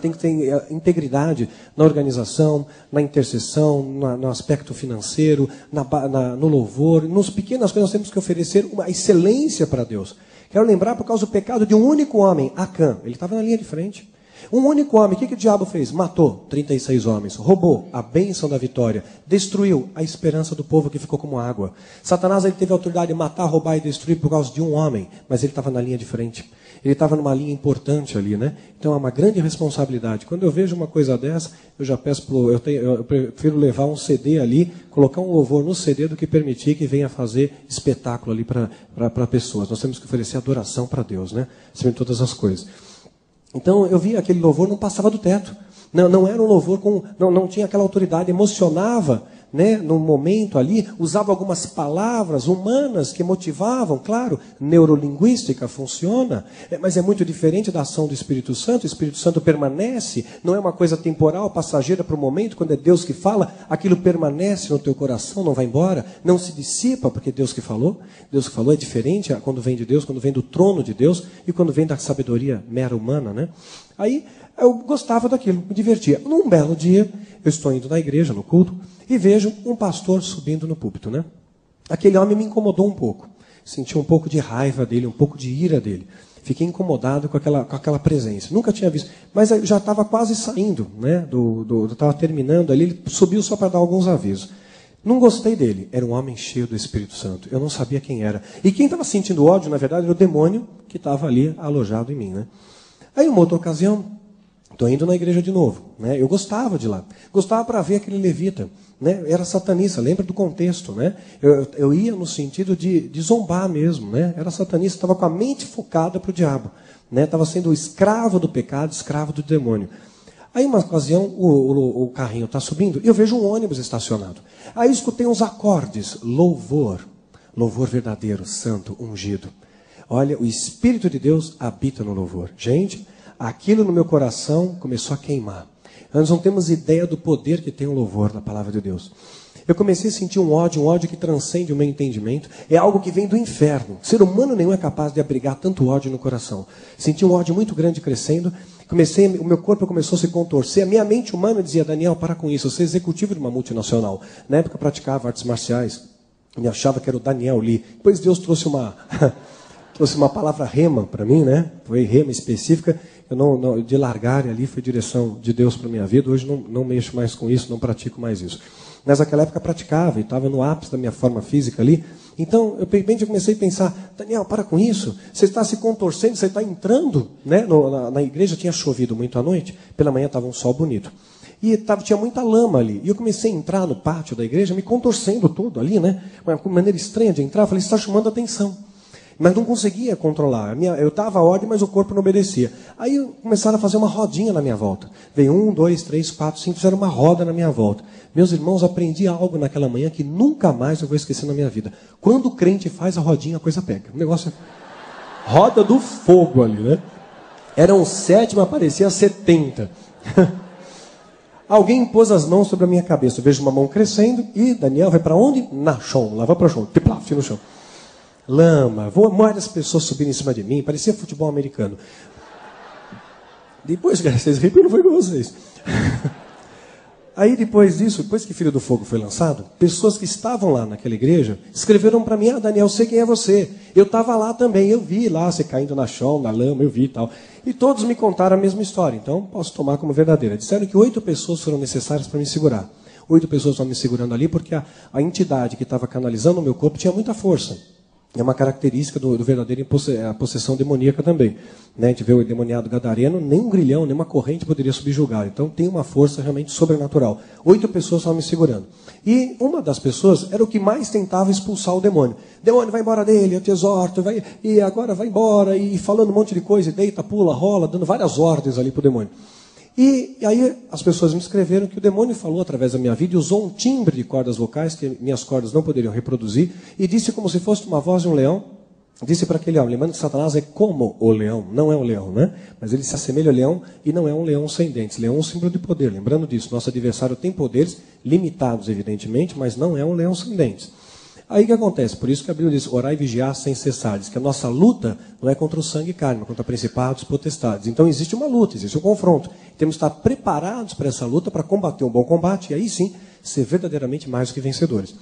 Tem que ter eh, integridade na organização, na intercessão, no aspecto financeiro, na, na, no louvor. Nas pequenas coisas nós temos que oferecer uma excelência para Deus. Quero lembrar por causa do pecado de um único homem, Acã. Ele estava na linha de frente. Um único homem, o que, que o diabo fez? Matou 36 homens, roubou a bênção da vitória, destruiu a esperança do povo que ficou como água. Satanás ele teve a autoridade de matar, roubar e destruir por causa de um homem, mas ele estava na linha de frente. Ele estava numa linha importante ali, né? Então é uma grande responsabilidade. Quando eu vejo uma coisa dessa, eu já peço pro, eu, tenho, eu prefiro levar um CD ali, colocar um louvor no CD do que permitir que venha fazer espetáculo ali para pessoas. Nós temos que oferecer adoração para Deus, né? De todas as coisas. Então eu vi aquele louvor não passava do teto. Não, não era um louvor com. Não, não tinha aquela autoridade, emocionava né, no momento ali, usava algumas palavras humanas que motivavam, claro, neurolinguística funciona, é, mas é muito diferente da ação do Espírito Santo. O Espírito Santo permanece, não é uma coisa temporal, passageira para o momento, quando é Deus que fala, aquilo permanece no teu coração, não vai embora, não se dissipa, porque Deus que falou. Deus que falou é diferente quando vem de Deus, quando vem do trono de Deus e quando vem da sabedoria mera humana, né? Aí eu gostava daquilo, me divertia. Num belo dia, eu estou indo na igreja, no culto, e vejo um pastor subindo no púlpito, né? Aquele homem me incomodou um pouco. senti um pouco de raiva dele, um pouco de ira dele. Fiquei incomodado com aquela, com aquela presença. Nunca tinha visto. Mas já estava quase saindo, né? Do, do, estava terminando ali. Ele subiu só para dar alguns avisos. Não gostei dele. Era um homem cheio do Espírito Santo. Eu não sabia quem era. E quem estava sentindo ódio, na verdade, era o demônio que estava ali alojado em mim, né? Aí, uma outra ocasião, estou indo na igreja de novo. Né? Eu gostava de lá. Gostava para ver aquele levita né, era satanista, lembra do contexto, né? Eu, eu ia no sentido de, de zombar mesmo, né? Era satanista, estava com a mente focada para o diabo, né? Estava sendo escravo do pecado, escravo do demônio. Aí, uma ocasião, o, o, o carrinho está subindo e eu vejo um ônibus estacionado. Aí escutei uns acordes, louvor, louvor verdadeiro, santo, ungido. Olha, o Espírito de Deus habita no louvor. Gente, aquilo no meu coração começou a queimar. Nós não temos ideia do poder que tem o louvor na palavra de Deus. Eu comecei a sentir um ódio, um ódio que transcende o meu entendimento. É algo que vem do inferno. Ser humano nenhum é capaz de abrigar tanto ódio no coração. Senti um ódio muito grande crescendo. Comecei, o meu corpo começou a se contorcer. A minha mente humana dizia: Daniel, para com isso. Eu sou executivo de uma multinacional. Na época praticava artes marciais. Me achava que era o Daniel Lee. Depois Deus trouxe uma trouxe uma palavra rema para mim, né? Foi rema específica eu não, não, de largar ali foi direção de Deus para minha vida. Hoje não, não mexo mais com isso, não pratico mais isso. Mas naquela época praticava e estava no ápice da minha forma física ali. Então, eu repente comecei a pensar, Daniel, para com isso. Você está se contorcendo, você está entrando. Né? No, na, na, igreja tinha chovido muito à noite, pela manhã estava um sol bonito. E tava, tinha muita lama ali. E eu comecei a entrar no pátio da igreja, me contorcendo todo ali, né? Uma maneira estranha de entrar. Eu falei, está chamando atenção mas não conseguia controlar. Eu estava à ordem, mas o corpo não obedecia. Aí começaram a fazer uma rodinha na minha volta. Veio um, dois, três, quatro, cinco, fizeram uma roda na minha volta. Meus irmãos, aprendi algo naquela manhã que nunca mais eu vou esquecer na minha vida. Quando o crente faz a rodinha, a coisa pega. O negócio é roda do fogo ali, né? Eram sete, mas parecia setenta. Alguém pôs as mãos sobre a minha cabeça. Eu vejo uma mão crescendo e Daniel vai para onde? Na chão. Lá vai para o chão. Tiplaf no chão lama, várias pessoas subindo em cima de mim, parecia futebol americano. Depois, vocês riram, não foi com vocês. Aí depois disso, depois que Filho do Fogo foi lançado, pessoas que estavam lá naquela igreja escreveram para mim: Ah, Daniel, sei quem é você. Eu estava lá também, eu vi lá você caindo na chão, na lama, eu vi e tal. E todos me contaram a mesma história, então posso tomar como verdadeira. Disseram que oito pessoas foram necessárias para me segurar. Oito pessoas estavam me segurando ali porque a, a entidade que estava canalizando o meu corpo tinha muita força. É uma característica do, do verdadeiro a possessão demoníaca também. Né? A gente vê o demoniado gadareno, nem um grilhão, nem uma corrente poderia subjugar. Então tem uma força realmente sobrenatural. Oito pessoas estavam me segurando. E uma das pessoas era o que mais tentava expulsar o demônio. Demônio, vai embora dele, eu te exorto, vai, e agora vai embora, e falando um monte de coisa, e deita, pula, rola, dando várias ordens ali para o demônio. E, e, aí as pessoas me escreveram que o demônio falou através da minha vida e usou um timbre de cordas vocais que minhas cordas não poderiam reproduzir e disse como se fosse uma voz de um leão. Disse para aquele homem, lembrando que Satanás é como o leão, não é um leão, né? Mas ele se assemelha ao leão e não é um leão sem dentes. Leão é um símbolo de poder. Lembrando disso, nosso adversário tem poderes limitados, evidentemente, mas não é um leão sem dentes. Aí o que acontece? Por isso que a Bíblia diz, orar e vigiar sem cessar. Diz que a nossa luta não é contra o sangue e carne, mas contra principados e potestades. Então existe uma luta, existe um confronto. Temos que estar preparados para essa luta, para combater um bom combate, e aí sim, ser verdadeiramente mais do que vencedores.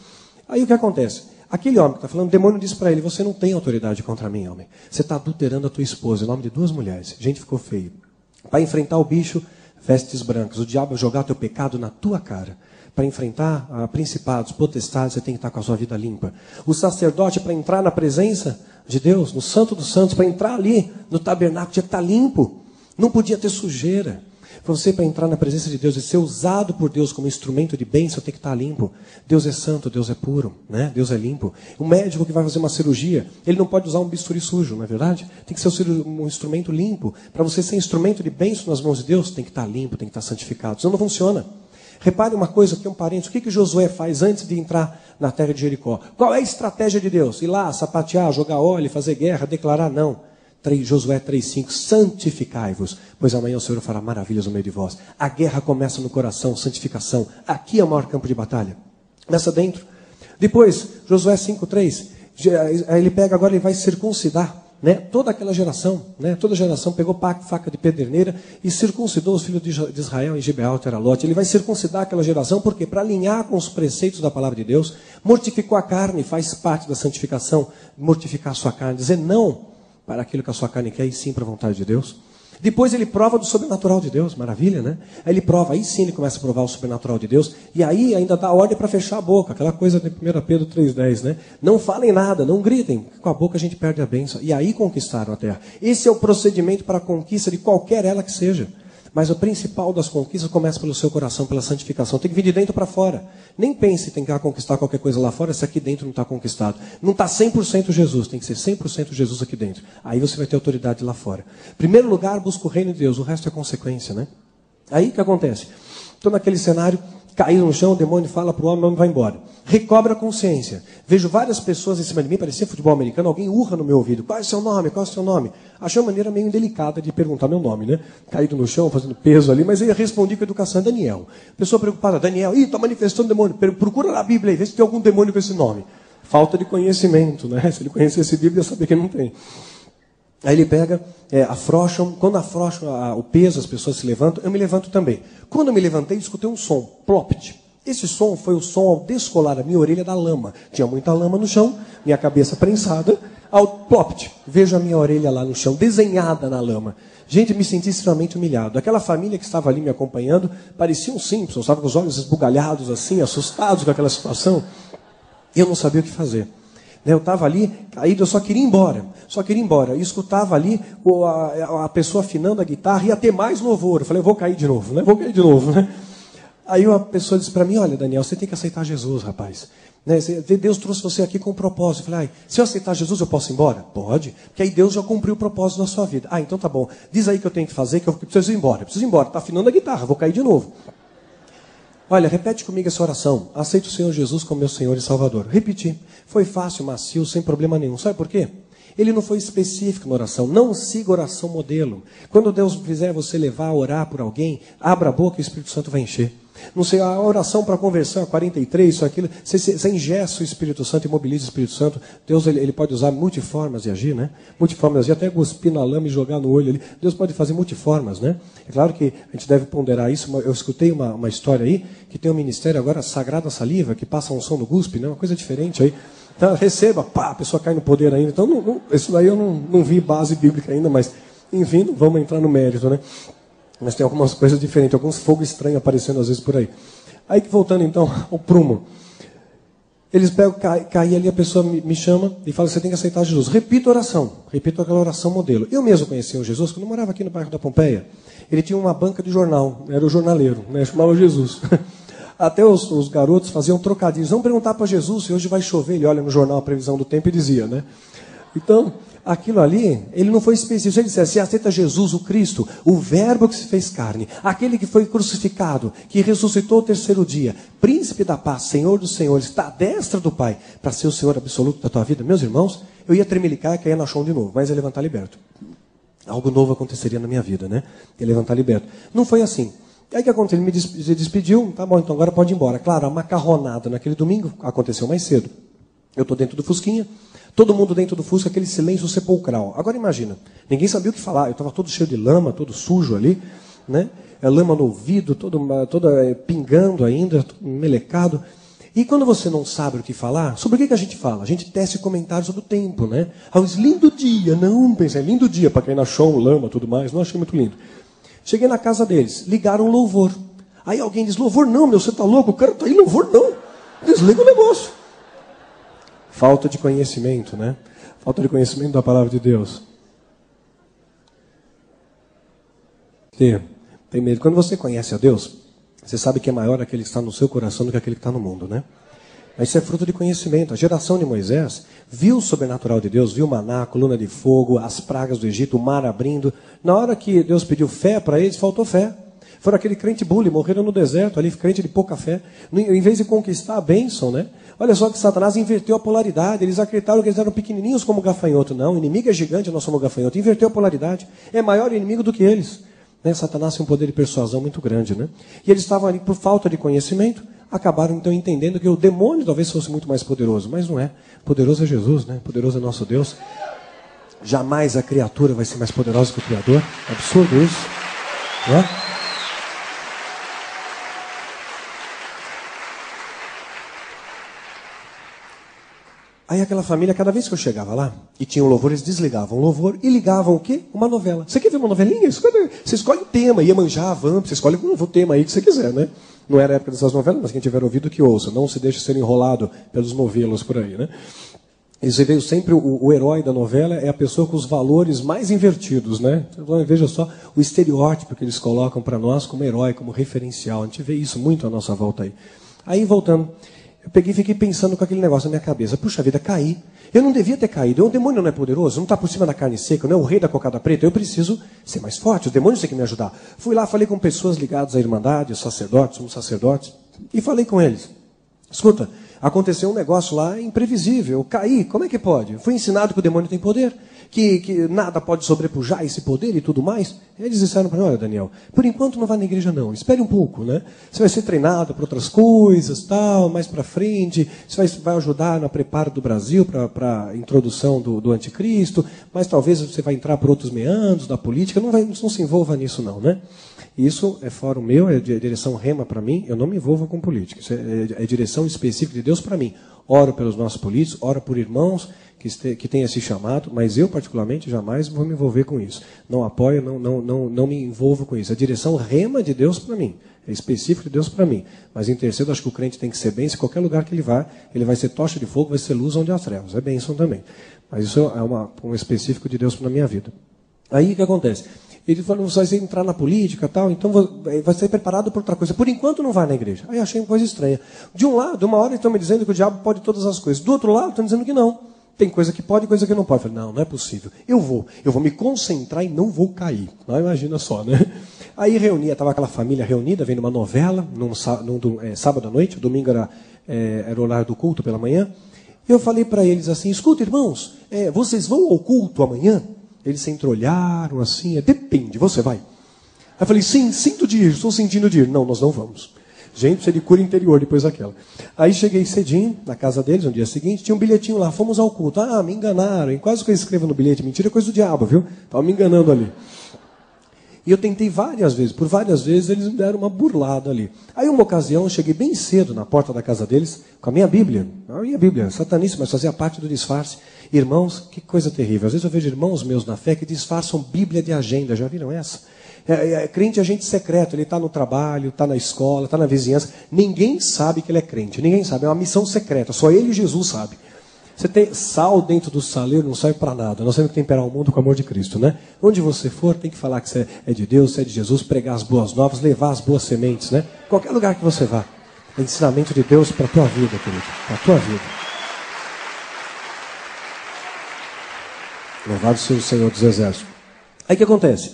Aí o que acontece? Aquele homem que está falando, o demônio disse para ele, você não tem autoridade contra mim, homem. Você está adulterando a tua esposa, em nome de duas mulheres. Gente, ficou feio. Para enfrentar o bicho, vestes brancas. O diabo jogar teu pecado na tua cara para enfrentar principados, potestades, você tem que estar com a sua vida limpa. O sacerdote, para entrar na presença de Deus, no Santo dos Santos, para entrar ali no tabernáculo, tinha que estar limpo. Não podia ter sujeira. Você, para entrar na presença de Deus e ser usado por Deus como instrumento de bênção, tem que estar limpo. Deus é santo, Deus é puro, né? Deus é limpo. O médico que vai fazer uma cirurgia, ele não pode usar um bisturi sujo, não é verdade? Tem que ser um instrumento limpo. Para você ser instrumento de bênção nas mãos de Deus, tem que estar limpo, tem que estar santificado. Senão não funciona. Repare uma coisa aqui, um parente. O que, que Josué faz antes de entrar na terra de Jericó? Qual é a estratégia de Deus? Ir lá, sapatear, jogar óleo, fazer guerra, declarar? Não. 3, Josué 3,5: Santificai-vos, pois amanhã o Senhor fará maravilhas no meio de vós. A guerra começa no coração, santificação. Aqui é o maior campo de batalha. Nessa dentro. Depois, Josué 5,3. Ele pega agora e vai circuncidar né? Toda aquela geração, né? Toda geração pegou faca de pederneira e circuncidou os filhos de Israel em Gibeal, Teralote. Ele vai circuncidar aquela geração porque para alinhar com os preceitos da palavra de Deus, mortificou a carne, faz parte da santificação, mortificar a sua carne, dizer não para aquilo que a sua carne quer e sim para a vontade de Deus. Depois ele prova do sobrenatural de Deus, maravilha, né? Aí ele prova, aí sim ele começa a provar o sobrenatural de Deus, e aí ainda dá ordem para fechar a boca, aquela coisa de 1 Pedro 3,10, né? Não falem nada, não gritem, com a boca a gente perde a bênção. E aí conquistaram a terra. Esse é o procedimento para a conquista de qualquer ela que seja. Mas o principal das conquistas começa pelo seu coração, pela santificação. Tem que vir de dentro para fora. Nem pense em tentar conquistar qualquer coisa lá fora se aqui dentro não está conquistado. Não está 100% Jesus, tem que ser 100% Jesus aqui dentro. Aí você vai ter autoridade lá fora. Primeiro lugar, busca o reino de Deus, o resto é consequência, né? Aí que acontece? Estou naquele cenário, caído no chão, o demônio fala para o homem, o homem vai embora. Recobra a consciência. Vejo várias pessoas em cima de mim, parecia futebol americano, alguém urra no meu ouvido. Qual é o seu nome? Qual é o seu nome? Achei uma maneira meio indelicada de perguntar meu nome, né? Caído no chão, fazendo peso ali, mas eu respondi com educação, Daniel. Pessoa preocupada, Daniel, ih, está manifestando demônio. Procura na Bíblia aí, vê se tem algum demônio com esse nome. Falta de conhecimento, né? Se ele conhecesse a Bíblia, ia saber que não tem. Aí ele pega, é, afrouxam, quando afrouxam o peso, as pessoas se levantam, eu me levanto também. Quando eu me levantei, escutei um som, plopt. Esse som foi o som ao descolar a minha orelha da lama. Tinha muita lama no chão, minha cabeça prensada, ao plopt. Vejo a minha orelha lá no chão, desenhada na lama. Gente, me senti extremamente humilhado. Aquela família que estava ali me acompanhando parecia um Simpson, estava com os olhos esbugalhados assim, assustados com aquela situação. Eu não sabia o que fazer. Né, eu estava ali, caído, eu só queria ir embora. Só queria ir embora. E escutava ali a, pessoa afinando a guitarra, ia ter mais louvor. Eu falei, eu vou cair de novo, né? Vou cair de novo, né? Aí uma pessoa disse para mim, olha, Daniel, você tem que aceitar Jesus, rapaz. Né? Deus trouxe você aqui com um propósito. Eu falei, se eu aceitar Jesus, eu posso ir embora? Pode, porque aí Deus já cumpriu o propósito na sua vida. Ah, então tá bom. Diz aí que eu tenho que fazer, que eu preciso ir embora. Eu preciso ir embora. Está afinando a guitarra, vou cair de novo. Olha, repete comigo essa oração. Aceito o Senhor Jesus como meu Senhor e Salvador. Repeti. Foi fácil, macio, sem problema nenhum. Sabe por quê? Ele não foi específico na oração. Não siga oração modelo. Quando Deus fizer você levar a orar por alguém, abra a boca e o Espírito Santo vai encher. Não sei, a oração para conversão, a 43, isso, aquilo. Você, você o Espírito Santo e mobiliza o Espírito Santo. Deus ele, ele, pode usar multiformas de agir, né? Multiformas de agir, até cuspir na lama e jogar no olho ali. Deus pode fazer multiformas, né? É claro que a gente deve ponderar isso. Eu escutei uma, uma história aí que tem um ministério agora, Sagrada Saliva, que passa um som no guspe, né? Uma coisa diferente aí. Então, receba, pá, a pessoa cai no poder ainda. Então, não, não, isso daí eu não, não vi base bíblica ainda, mas, enfim, vamos entrar no mérito, né? Mas tem algumas coisas diferentes, alguns fogos estranhos aparecendo às vezes por aí. Aí, voltando então ao prumo. Eles pegam, cai, cai ali, a pessoa me, me, chama e fala: você tem que aceitar Jesus. Repito a oração, repito aquela oração modelo. Eu mesmo conheci o Jesus quando eu morava aqui no bairro da Pompeia. Ele tinha uma banca de jornal, era o jornaleiro, né, chamava Jesus. Até os, os, garotos faziam trocadilhos. Vamos perguntar para Jesus se hoje vai chover. Ele olha no jornal a previsão do tempo e dizia, né? Então, aquilo ali, ele não foi específico. Ele disse: se aceita Jesus, o Cristo, o Verbo que se fez carne, aquele que foi crucificado, que ressuscitou o terceiro dia, príncipe da paz, Senhor dos senhores, está à destra do Pai, para ser o Senhor absoluto da tua vida. Meus irmãos, eu ia tremelicar e cair na chão de novo, mas ia levantar liberto. Algo novo aconteceria na minha vida, né? Ia levantar liberto. Não foi assim. Aí o que aconteceu? Ele me despediu, tá bom, então agora pode ir embora. Claro, a macarronada naquele domingo aconteceu mais cedo. Eu estou dentro do Fusquinha, todo mundo dentro do Fusca, aquele silêncio sepulcral. Agora imagina, ninguém sabia o que falar. Eu estava todo cheio de lama, todo sujo ali, né? É lama no ouvido, todo, todo é, pingando ainda, melecado. E quando você não sabe o que falar, sobre o que, que a gente fala? A gente tece comentários sobre o tempo, né? Ah, lindo dia, não, pensei, lindo dia para cair na chão, lama, tudo mais, não achei muito lindo. Cheguei na casa deles, ligaram louvor. Aí alguém diz: Louvor não, meu, você está louco? O cara está aí, louvor não. Desliga o negócio. Falta de conhecimento, né? Falta de conhecimento da palavra de Deus. Medo. Quando você conhece a Deus, você sabe que é maior aquele que está no seu coração do que aquele que está no mundo, né? Isso é fruto de conhecimento. A geração de Moisés viu o sobrenatural de Deus, viu maná, coluna de fogo, as pragas do Egito, o mar abrindo. Na hora que Deus pediu fé para eles, faltou fé. Foram aquele crente bully, morreram no deserto, ali crente de pouca fé. Em vez de conquistar a bênção, né? Olha só que Satanás inverteu a polaridade. Eles acreditaram que eles eram pequenininhos como gafanhoto. Não, o inimigo é gigante, nós somos gafanhoto. Inverteu a polaridade. É maior inimigo do que eles. Né? Satanás tem um poder de persuasão muito grande, né? E eles estavam ali por falta de conhecimento acabaram então entendendo que o demônio talvez fosse muito mais poderoso, mas não é. Poderoso é Jesus, né? Poderoso é nosso Deus. jamais a criatura vai ser mais poderosa que o Criador. É absurdo isso. Não é? Aí aquela família, cada vez que eu chegava lá e tinha um louvor, eles desligavam o louvor e ligavam o quê? Uma novela. Você quer ver uma novelinha? Você escolhe o tema, Iemanjá, Vamp, você escolhe o tema aí que você quiser, né? Não era a época dessas novelas, mas quem tiver ouvido que ouça. Não se deixe ser enrolado pelos novelos por aí, né? E você vê sempre o, o, herói da novela é a pessoa com os valores mais invertidos, né? Então, veja só o estereótipo que eles colocam para nós como herói, como referencial. A gente vê isso muito à nossa volta aí. Aí, voltando, eu peguei e fiquei pensando com aquele negócio na minha cabeça. Puxa vida, caí. Eu não devia ter caído. O demônio não é poderoso, não está por cima da carne seca, não é o rei da cocada preta. Eu preciso ser mais forte. Os demônios têm que me ajudar. Fui lá, falei com pessoas ligadas à Irmandade, sacerdotes, somos sacerdotes, e falei com eles. Escuta, aconteceu um negócio lá imprevisível. Eu caí, como é que pode? Fui ensinado que o demônio tem poder que, que nada pode sobrepujar esse poder e tudo mais. Eles disseram para mim, olha Daniel, por enquanto não vá na igreja não, espere um pouco, né? Você vai ser treinado para outras coisas, tal, mais para frente, você vai, vai ajudar no preparo do Brasil para a introdução do, do anticristo, mas talvez você vai entrar por outros meandros da política, não, vai, não se envolva nisso não, né? Isso é fórum meu, é direção rema para mim, eu não me envolvo com política, isso é, é, é direção específica de Deus para mim. Oro pelos nossos políticos, oro por irmãos que, que tenha esse chamado, mas eu, particularmente, jamais vou me envolver com isso. Não apoio, não, não, não, não me envolvo com isso. A direção rema de Deus para mim. É específico de Deus para mim. Mas em terceiro, acho que o crente tem que ser bem. Se qualquer lugar que ele vá, ele vai ser tocha de fogo, vai ser luz onde há trevas. É bênção também. Mas isso é uma, um específico de Deus na minha vida. Aí o que acontece? Ele falou, você vai entrar na política tal, então vai ser preparado para outra coisa. Por enquanto não vai na igreja. Aí achei uma coisa estranha. De um lado, uma hora estão me dizendo que o diabo pode todas as coisas. Do outro lado, estão dizendo que não. Tem coisa que pode e coisa que não pode. Eu falei, não, não é possível. Eu vou, eu vou me concentrar e não vou cair. Não, imagina só, né? Aí reunia, estava aquela família reunida, vendo uma novela, num, num é, sábado à noite, domingo era, é, era o horário do culto pela manhã. Eu falei para eles assim, escuta irmãos, é, vocês vão ao culto amanhã? Eles se entreolharam assim, é, depende, você vai? Aí eu falei, sim, sinto de ir, estou sentindo de ir. Não, nós não vamos. Gente, precisa de cura interior depois daquela. Aí cheguei cedinho na casa deles, no dia seguinte, tinha um bilhetinho lá, fomos ao culto. Ah, me enganaram, hein? quase que eu escrevo no bilhete, mentira é coisa do diabo, viu? Estava me enganando ali. E eu tentei várias vezes, por várias vezes eles me deram uma burlada ali. Aí uma ocasião, eu cheguei bem cedo na porta da casa deles, com a minha Bíblia, a minha Bíblia, sataníssima, mas fazia parte do disfarce. Irmãos, que coisa terrível. Às vezes eu vejo irmãos meus na fé que disfarçam Bíblia de agenda, já viram essa? É, é, é, crente é agente secreto, ele está no trabalho, está na escola, está na vizinhança. Ninguém sabe que ele é crente, ninguém sabe. É uma missão secreta, só ele e Jesus sabe. Você tem sal dentro do saleiro, não serve para nada. Nós temos que temperar o mundo com o amor de Cristo, né? Onde você for, tem que falar que você é de Deus, você é de Jesus, pregar as boas novas, levar as boas sementes, né? Qualquer lugar que você vá. É ensinamento de Deus para a tua vida, querido. Para a tua vida. Louvado seja o Senhor dos Exércitos. Aí o que acontece?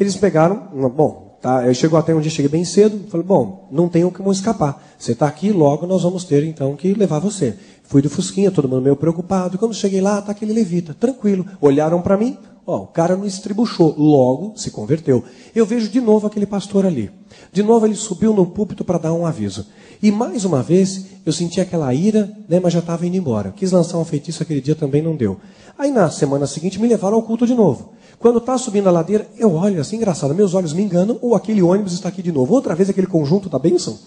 Eles pegaram, bom, tá, eu chego até um cheguei bem cedo, falei, bom, não tem como escapar. Você está aqui, logo nós vamos ter então que levar você. Fui do Fusquinha, todo mundo meio preocupado. Quando cheguei lá, tá aquele levita, tranquilo. Olharam para mim, ó, o cara não estribuchou, logo se converteu. Eu vejo de novo aquele pastor ali. De novo ele subiu no púlpito para dar um aviso. E mais uma vez eu senti aquela ira, né, mas já estava indo embora. Quis lançar um feitiço aquele dia também não deu. Aí na semana seguinte me levaram ao culto de novo. Quando está subindo a ladeira, eu olho assim, engraçado, meus olhos me enganam, ou aquele ônibus está aqui de novo. Outra vez aquele conjunto da bênção.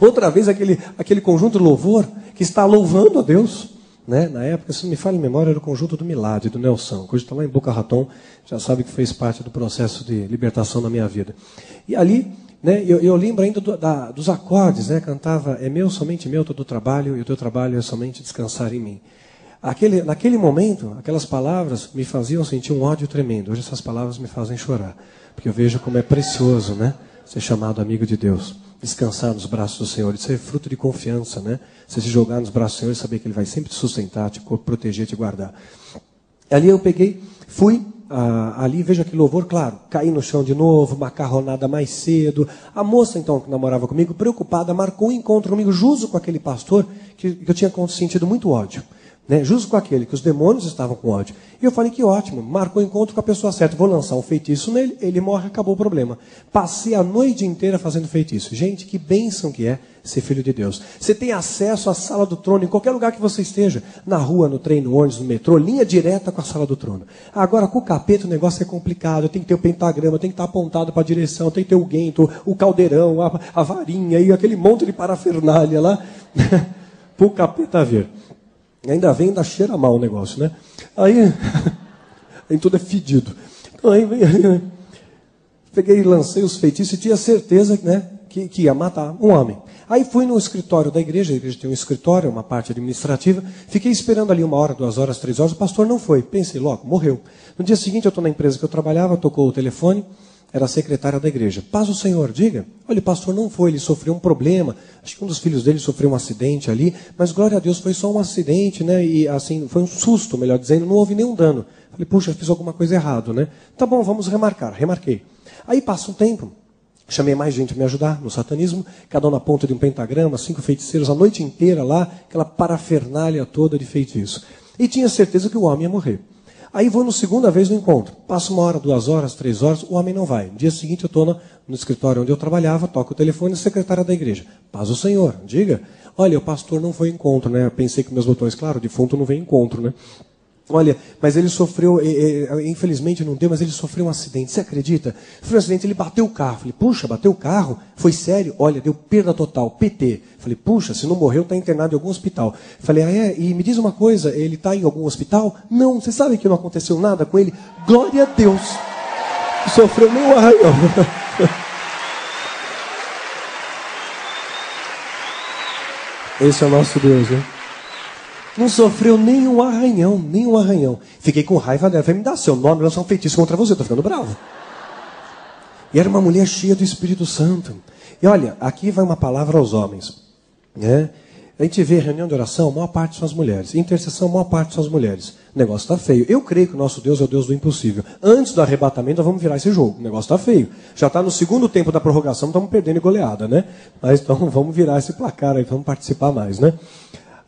Outra vez aquele, aquele conjunto de louvor que está louvando a Deus. Né? Na época, se me fala em memória, era o conjunto do Milad, do Nelson, hoje está lá em Boca Raton, já sabe que fez parte do processo de libertação na minha vida. E ali, né, eu, eu lembro ainda do, da, dos acordes, né, cantava, é meu, somente meu, todo o trabalho, e o teu trabalho é somente descansar em mim. Aquele, naquele momento, aquelas palavras me faziam sentir um ódio tremendo. Hoje essas palavras me fazem chorar, porque eu vejo como é precioso, né, ser chamado amigo de Deus descansar nos braços do Senhor. Isso é fruto de confiança, né? Você se jogar nos braços do Senhor e saber que Ele vai sempre te sustentar, te proteger, te guardar. Ali eu peguei, fui ah, ali, veja que louvor, claro, caí no chão de novo, macarronada mais cedo. A moça, então, que namorava comigo, preocupada, marcou um encontro comigo, justo com aquele pastor, que, que eu tinha sentido muito ódio. Né? Justo com aquele que os demônios estavam com ódio. E eu falei que ótimo, marcou encontro com a pessoa certa. Vou lançar um feitiço nele, ele morre, acabou o problema. Passei a noite inteira fazendo feitiço. Gente, que bênção que é ser filho de Deus. Você tem acesso à sala do trono em qualquer lugar que você esteja. Na rua, no trem, no ônibus, no metrô, linha direta com a sala do trono. Agora, com o capeta o negócio é complicado. Tem que ter o pentagrama, tem que estar apontado para a direção, tem que ter o guento, o caldeirão, a, a varinha e aquele monte de parafernália lá. para o capeta ver. Ainda vem, ainda cheira mal o negócio, né? Aí, aí tudo é fedido. Então, aí, peguei e lancei os feitiços e tinha certeza né, que, que ia matar um homem. Aí fui no escritório da igreja, a igreja tem um escritório, uma parte administrativa, fiquei esperando ali uma hora, duas horas, três horas, o pastor não foi. Pensei, logo, morreu. No dia seguinte eu estou na empresa que eu trabalhava, tocou o telefone, era secretária da igreja. Paz o Senhor, diga. Olha, o pastor não foi, ele sofreu um problema. Acho que um dos filhos dele sofreu um acidente ali, mas glória a Deus foi só um acidente, né? E assim, foi um susto, melhor dizendo, não houve nenhum dano. Falei, puxa, fiz alguma coisa errada, né? Tá bom, vamos remarcar. Remarquei. Aí passa um tempo, chamei mais gente a me ajudar no satanismo, cada um na ponta de um pentagrama, cinco feiticeiros a noite inteira lá, aquela parafernália toda de feitiço. E tinha certeza que o homem ia morrer. Aí vou no segunda vez no encontro. Passa uma hora, duas horas, três horas, o homem não vai. No dia seguinte eu estou no, no, escritório onde eu trabalhava, toco o telefone, secretária da igreja. Paz o Senhor, diga. Olha, o pastor não foi encontro, né? Eu pensei que meus botões, claro, defunto não vem encontro, né? Olha, mas ele sofreu, infelizmente não deu, mas ele sofreu um acidente. Você acredita? Foi um acidente, ele bateu o carro. Falei, puxa, bateu o carro? Foi sério? Olha, deu perda total, PT. Falei, puxa, se não morreu, está internado em algum hospital. Falei, ah, é? E me diz uma coisa, ele está em algum hospital? Não, você sabe que não aconteceu nada com ele? Glória a Deus. Sofreu nem um arranhão. Esse é o nosso Deus, né? Não sofreu nenhum arranhão, nenhum arranhão. Fiquei com raiva dela. Falei, me dá seu nome, lançar um feitiço contra você. Estou ficando bravo. E era uma mulher cheia do Espírito Santo. E olha, aqui vai uma palavra aos homens. Né? A gente vê reunião de oração, a maior parte são as mulheres. Intercessão, a maior parte são as mulheres. O negócio está feio. Eu creio que o nosso Deus é o Deus do impossível. Antes do arrebatamento, nós vamos virar esse jogo. O negócio está feio. Já está no segundo tempo da prorrogação, estamos perdendo goleada, né? Mas então vamos virar esse placar aí, vamos participar mais, né?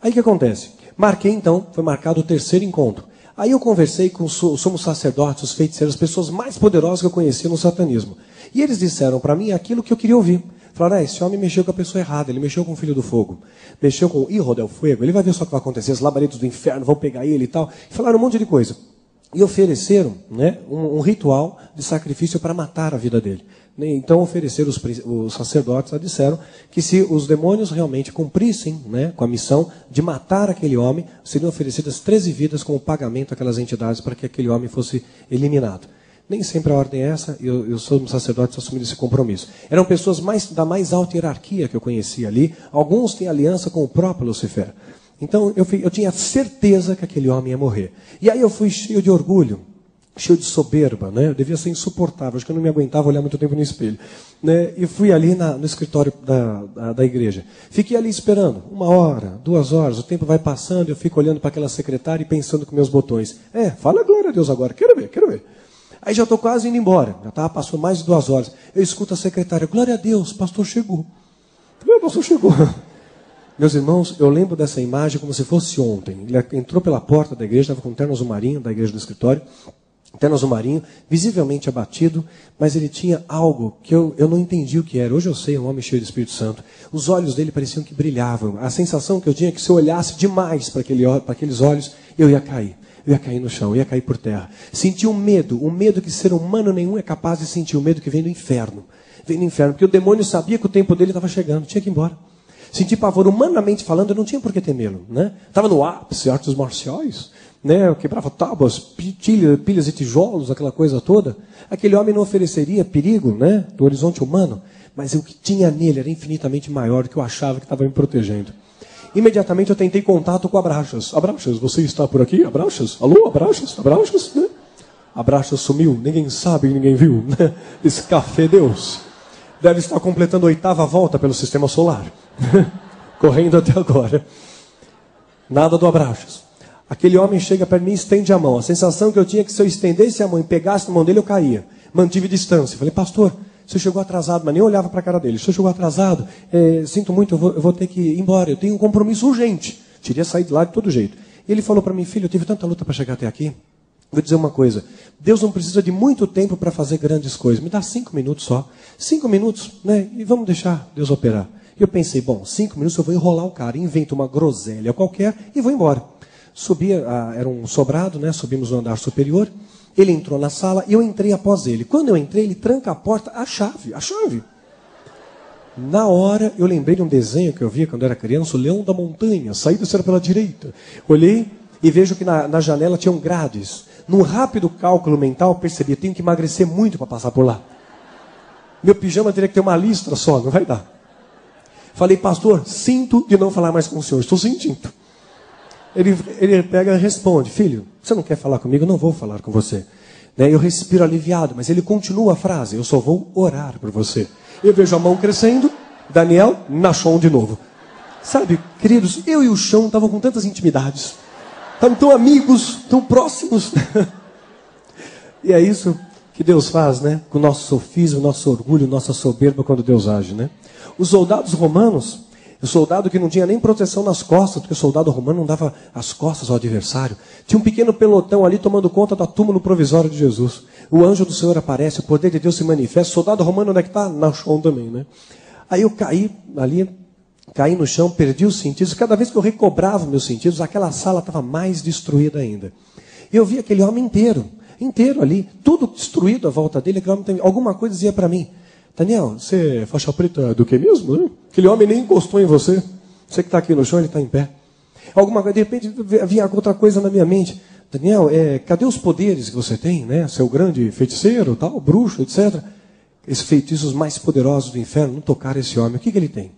Aí o que acontece? Marquei então, foi marcado o terceiro encontro. Aí eu conversei com os somos sacerdotes, os feiticeiros, as pessoas mais poderosas que eu conhecia no satanismo. E eles disseram para mim aquilo que eu queria ouvir. Falaram, ah, esse homem mexeu com a pessoa errada, ele mexeu com o filho do fogo, mexeu com o Hijo del Fuego, ele vai ver só o que vai acontecer, os labaredos do inferno vão pegar ele e tal. E falaram um monte de coisa. E ofereceram né, um, um ritual de sacrifício para matar a vida dele. Então ofereceram os, os sacerdotes, disseram que se os demônios realmente cumprissem né, com a missão de matar aquele homem, seriam oferecidas 13 vidas como pagamento àquelas entidades para que aquele homem fosse eliminado. Nem sempre a ordem é essa, e eu, eu sou um sacerdote assumindo esse compromisso. Eram pessoas mais, da mais alta hierarquia que eu conhecia ali, alguns têm aliança com o próprio Lucifer. Então eu, eu tinha certeza que aquele homem ia morrer. E aí eu fui cheio de orgulho, cheio de soberba, né? Eu devia ser insuportável, acho que eu não me aguentava olhar muito tempo no espelho. Né? E fui ali na, no escritório da, da, da, igreja. Fiquei ali esperando, uma hora, duas horas, o tempo vai passando, eu fico olhando para aquela secretária e pensando com meus botões. É, fala glória a Deus agora, quero ver, quero ver. Aí já estou quase indo embora, já tava, passou mais de duas horas. Eu escuto a secretária, glória a Deus, pastor chegou. O pastor chegou. Meus irmãos, eu lembro dessa imagem como se fosse ontem. Ele entrou pela porta da igreja, estava com o terno azumarinho da igreja do escritório, terno azumarinho, visivelmente abatido, mas ele tinha algo que eu, eu não entendi o que era. Hoje eu sei, um homem cheio de Espírito Santo. Os olhos dele pareciam que brilhavam. A sensação que eu tinha é que se eu olhasse demais para aquele, aqueles olhos, eu ia cair. Eu ia cair no chão, eu ia cair por terra. Senti um medo, um medo que ser humano nenhum é capaz de sentir, o um medo que vem do inferno. Vem do inferno, porque o demônio sabia que o tempo dele estava chegando, tinha que ir embora. Senti pavor, humanamente falando, eu não tinha por que temê-lo. Né? Estava no ápice, artes marciais, né? Quebrava tábuas, pilhas, e tijolos, aquela coisa toda. Aquele homem não ofereceria perigo né? do horizonte humano, mas o que tinha nele era infinitamente maior do que eu achava que estava me protegendo. Imediatamente eu tentei contato com Abraxas. Abraxas, você está por aqui? Abraxas? Alô, Abraxas? Abraxas? Né? Abraxas sumiu, ninguém sabe, ninguém viu. Né? Esse café Deus deve estar completando a oitava volta pelo sistema solar. Correndo até agora. Nada do Abraxas. Aquele homem chega para mim e estende a mão. A sensação que eu tinha é que se eu estendesse a mão e pegasse na mão dele, eu caía. Mantive distância. Falei, pastor, você chegou atrasado, mas nem olhava para a cara dele. Você chegou atrasado, é, sinto muito, eu vou, eu vou, ter que ir embora. Eu tenho um compromisso urgente. Teria saído de lá de todo jeito. Ele falou para mim, filho, eu tive tanta luta para chegar até aqui. Vou dizer uma coisa: Deus não precisa de muito tempo para fazer grandes coisas. Me dá cinco minutos só. Cinco minutos, né? E vamos deixar Deus operar. E eu pensei, bom, cinco minutos eu vou enrolar o cara, invento uma groselha qualquer e vou embora. Subia, ah, era um sobrado, né? Subimos no andar superior. Ele entrou na sala e eu entrei após ele. Quando eu entrei, ele tranca a porta, a chave, a chave. Na hora, eu lembrei de um desenho que eu via quando era criança, o Leão da Montanha, saída era pela direita. Olhei e vejo que na, na janela tinham grades. Num rápido cálculo mental, percebi, tenho que emagrecer muito para passar por lá. Meu pijama teria que ter uma listra só, não vai dar. Falei, pastor, sinto de não falar mais com o senhor, estou sentindo. Ele, ele pega e responde, filho, você não quer falar comigo? Não vou falar com você. Né? Eu respiro aliviado, mas ele continua a frase, eu só vou orar por você. Eu vejo a mão crescendo, Daniel na chão de novo. Sabe, queridos, eu e o chão estavam com tantas intimidades. Estavam tão amigos, tão próximos. e é isso que Deus faz, né? Com o nosso sofismo, nosso orgulho, nossa soberba quando Deus age, né? Os soldados romanos, o soldado que não tinha nem proteção nas costas, porque o soldado romano não dava as costas ao adversário. Tinha um pequeno pelotão ali tomando conta da túmulo provisório de Jesus. O anjo do Senhor aparece, o poder de Deus se manifesta. O soldado romano onde é que está? Na chão também, né? Aí eu caí ali, caí no chão, perdi os sentidos. Cada vez que eu recobrava meus sentidos, aquela sala estava mais destruída ainda. Eu vi aquele homem inteiro, inteiro ali, tudo destruído à volta dele. Alguma coisa dizia para mim: Daniel, você é faixa preta do que mesmo? Né? Aquele homem nem encostou em você. Você que está aqui no chão, ele está em pé. Alguma coisa, de repente vinha outra coisa na minha mente. Daniel, é, cadê os poderes que você tem, né? Seu grande feiticeiro, tal, bruxo, etc. Esses feitiços mais poderosos do inferno não tocaram esse homem. O que, que ele tem?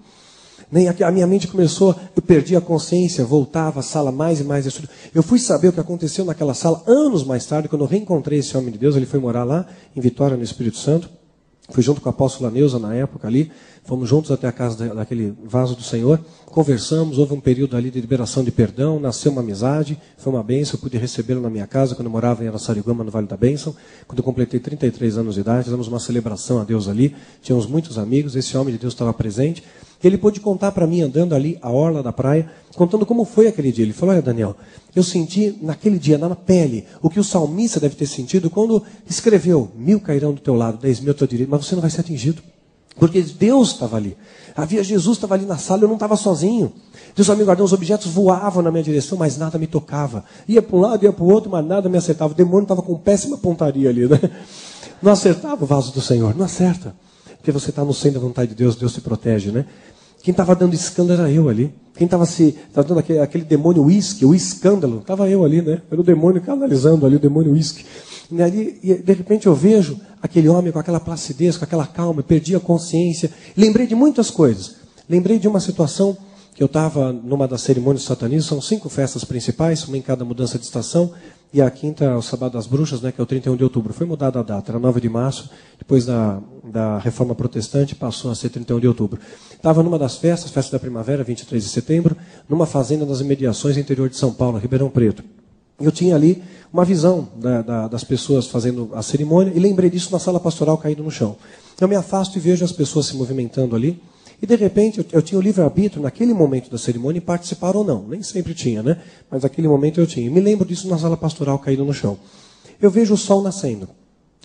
Nem a minha mente começou, eu perdi a consciência, voltava a sala mais e mais. Eu fui saber o que aconteceu naquela sala anos mais tarde, quando eu reencontrei esse homem de Deus. Ele foi morar lá, em Vitória, no Espírito Santo. Fui junto com a apóstola Neuza na época ali, fomos juntos até a casa daquele vaso do Senhor, conversamos, houve um período ali de liberação de perdão, nasceu uma amizade, foi uma bênção, eu pude recebê-lo na minha casa quando eu morava em Araçariguama, no Vale da Bênção. Quando eu completei 33 anos de idade, fizemos uma celebração a Deus ali, tínhamos muitos amigos, esse homem de Deus estava presente. Ele pôde contar para mim, andando ali, a orla da praia, contando como foi aquele dia. Ele falou: Olha, Daniel, eu senti naquele dia, na pele, o que o salmista deve ter sentido quando escreveu: Mil cairão do teu lado, dez mil ao teu direito, mas você não vai ser atingido. Porque Deus estava ali. Havia Jesus estava ali na sala, eu não estava sozinho. Deus amigo guardou, os objetos voavam na minha direção, mas nada me tocava. Ia para um lado, ia para o outro, mas nada me acertava. O demônio estava com péssima pontaria ali, né? Não acertava o vaso do Senhor, não acerta. Porque você está no centro da vontade de Deus, Deus te protege, né? Quem estava dando escândalo era eu ali. Quem estava se tava dando aquele, aquele demônio uísque, o escândalo, estava eu ali, né? Era o demônio canalizando ali, o demônio uísque. E, ali, e de repente eu vejo aquele homem com aquela placidez, com aquela calma, perdi a consciência. Lembrei de muitas coisas. Lembrei de uma situação que eu estava numa das cerimônias satanistas, são cinco festas principais, uma em cada mudança de estação, e a quinta é o Sábado das Bruxas, né, que é o 31 de outubro. Foi mudada a data, era 9 de março, depois da, da Reforma Protestante passou a ser 31 de outubro. Estava numa das festas, festa da primavera, 23 de setembro, numa fazenda nas imediações interior de São Paulo, Ribeirão Preto. Eu tinha ali uma visão da, da, das pessoas fazendo a cerimônia e lembrei disso na sala pastoral caído no chão. Eu me afasto e vejo as pessoas se movimentando ali. E de repente eu, eu tinha o livre-arbítrio naquele momento da cerimônia em participar ou não. Nem sempre tinha, né? Mas naquele momento eu tinha. E me lembro disso na sala pastoral caído no chão. Eu vejo o sol nascendo.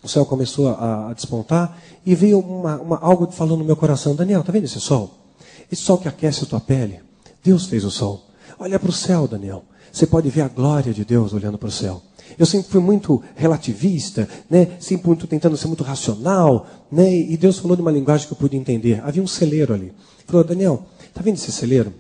O céu começou a, a despontar e veio uma, uma, algo falando no meu coração: Daniel, tá vendo esse sol? Esse sol que aquece a tua pele. Deus fez o sol. Olha para o céu, Daniel. Você pode ver a glória de Deus olhando para o céu. Eu sempre fui muito relativista, né? sempre muito tentando ser muito racional, né? e Deus falou de uma linguagem que eu pude entender. Havia um celeiro ali. Ele falou, Daniel, tá vendo esse celeiro?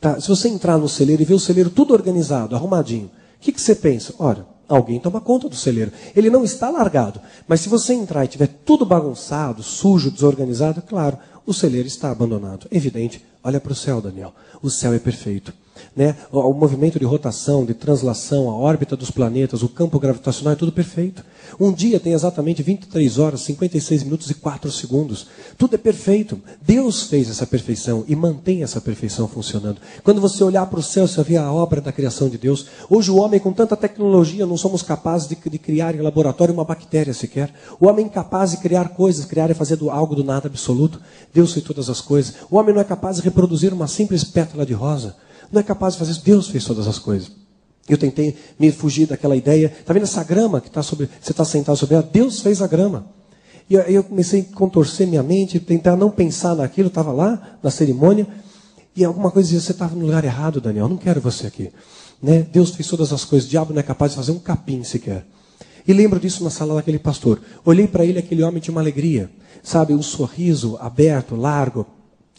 Tá, se você entrar no celeiro e ver o celeiro tudo organizado, arrumadinho, o que, que você pensa? Ora, alguém toma conta do celeiro. Ele não está largado, mas se você entrar e tiver tudo bagunçado, sujo, desorganizado, claro, o celeiro está abandonado. Evidente, olha para o céu, Daniel. O céu é perfeito né? o, movimento de rotação, de translação, a órbita dos planetas, o campo gravitacional é tudo perfeito. Um dia tem exatamente 23 horas, 56 minutos e 4 segundos. Tudo é perfeito. Deus fez essa perfeição e mantém essa perfeição funcionando. Quando você olhar para o céu, você vê a obra da criação de Deus. Hoje o homem, com tanta tecnologia, não somos capazes de, de criar em laboratório uma bactéria sequer. O homem é incapaz de criar coisas, criar e fazer do, algo do nada absoluto. Deus fez todas as coisas. O homem não é capaz de reproduzir uma simples pétala de rosa não é capaz de fazer isso. Deus fez todas as coisas. Eu tentei me fugir daquela ideia. Está vendo essa grama que tá sobre, você está sentado sobre ela? Deus fez a grama. E aí eu comecei a contorcer minha mente, tentar não pensar naquilo. Estava lá na cerimônia e alguma coisa dizia: você estava no lugar errado, Daniel. Não quero você aqui. Né? Deus fez todas as coisas. O diabo não é capaz de fazer um capim sequer. E lembro disso na sala daquele pastor. Olhei para ele, aquele homem tinha uma alegria, sabe, um sorriso aberto, largo,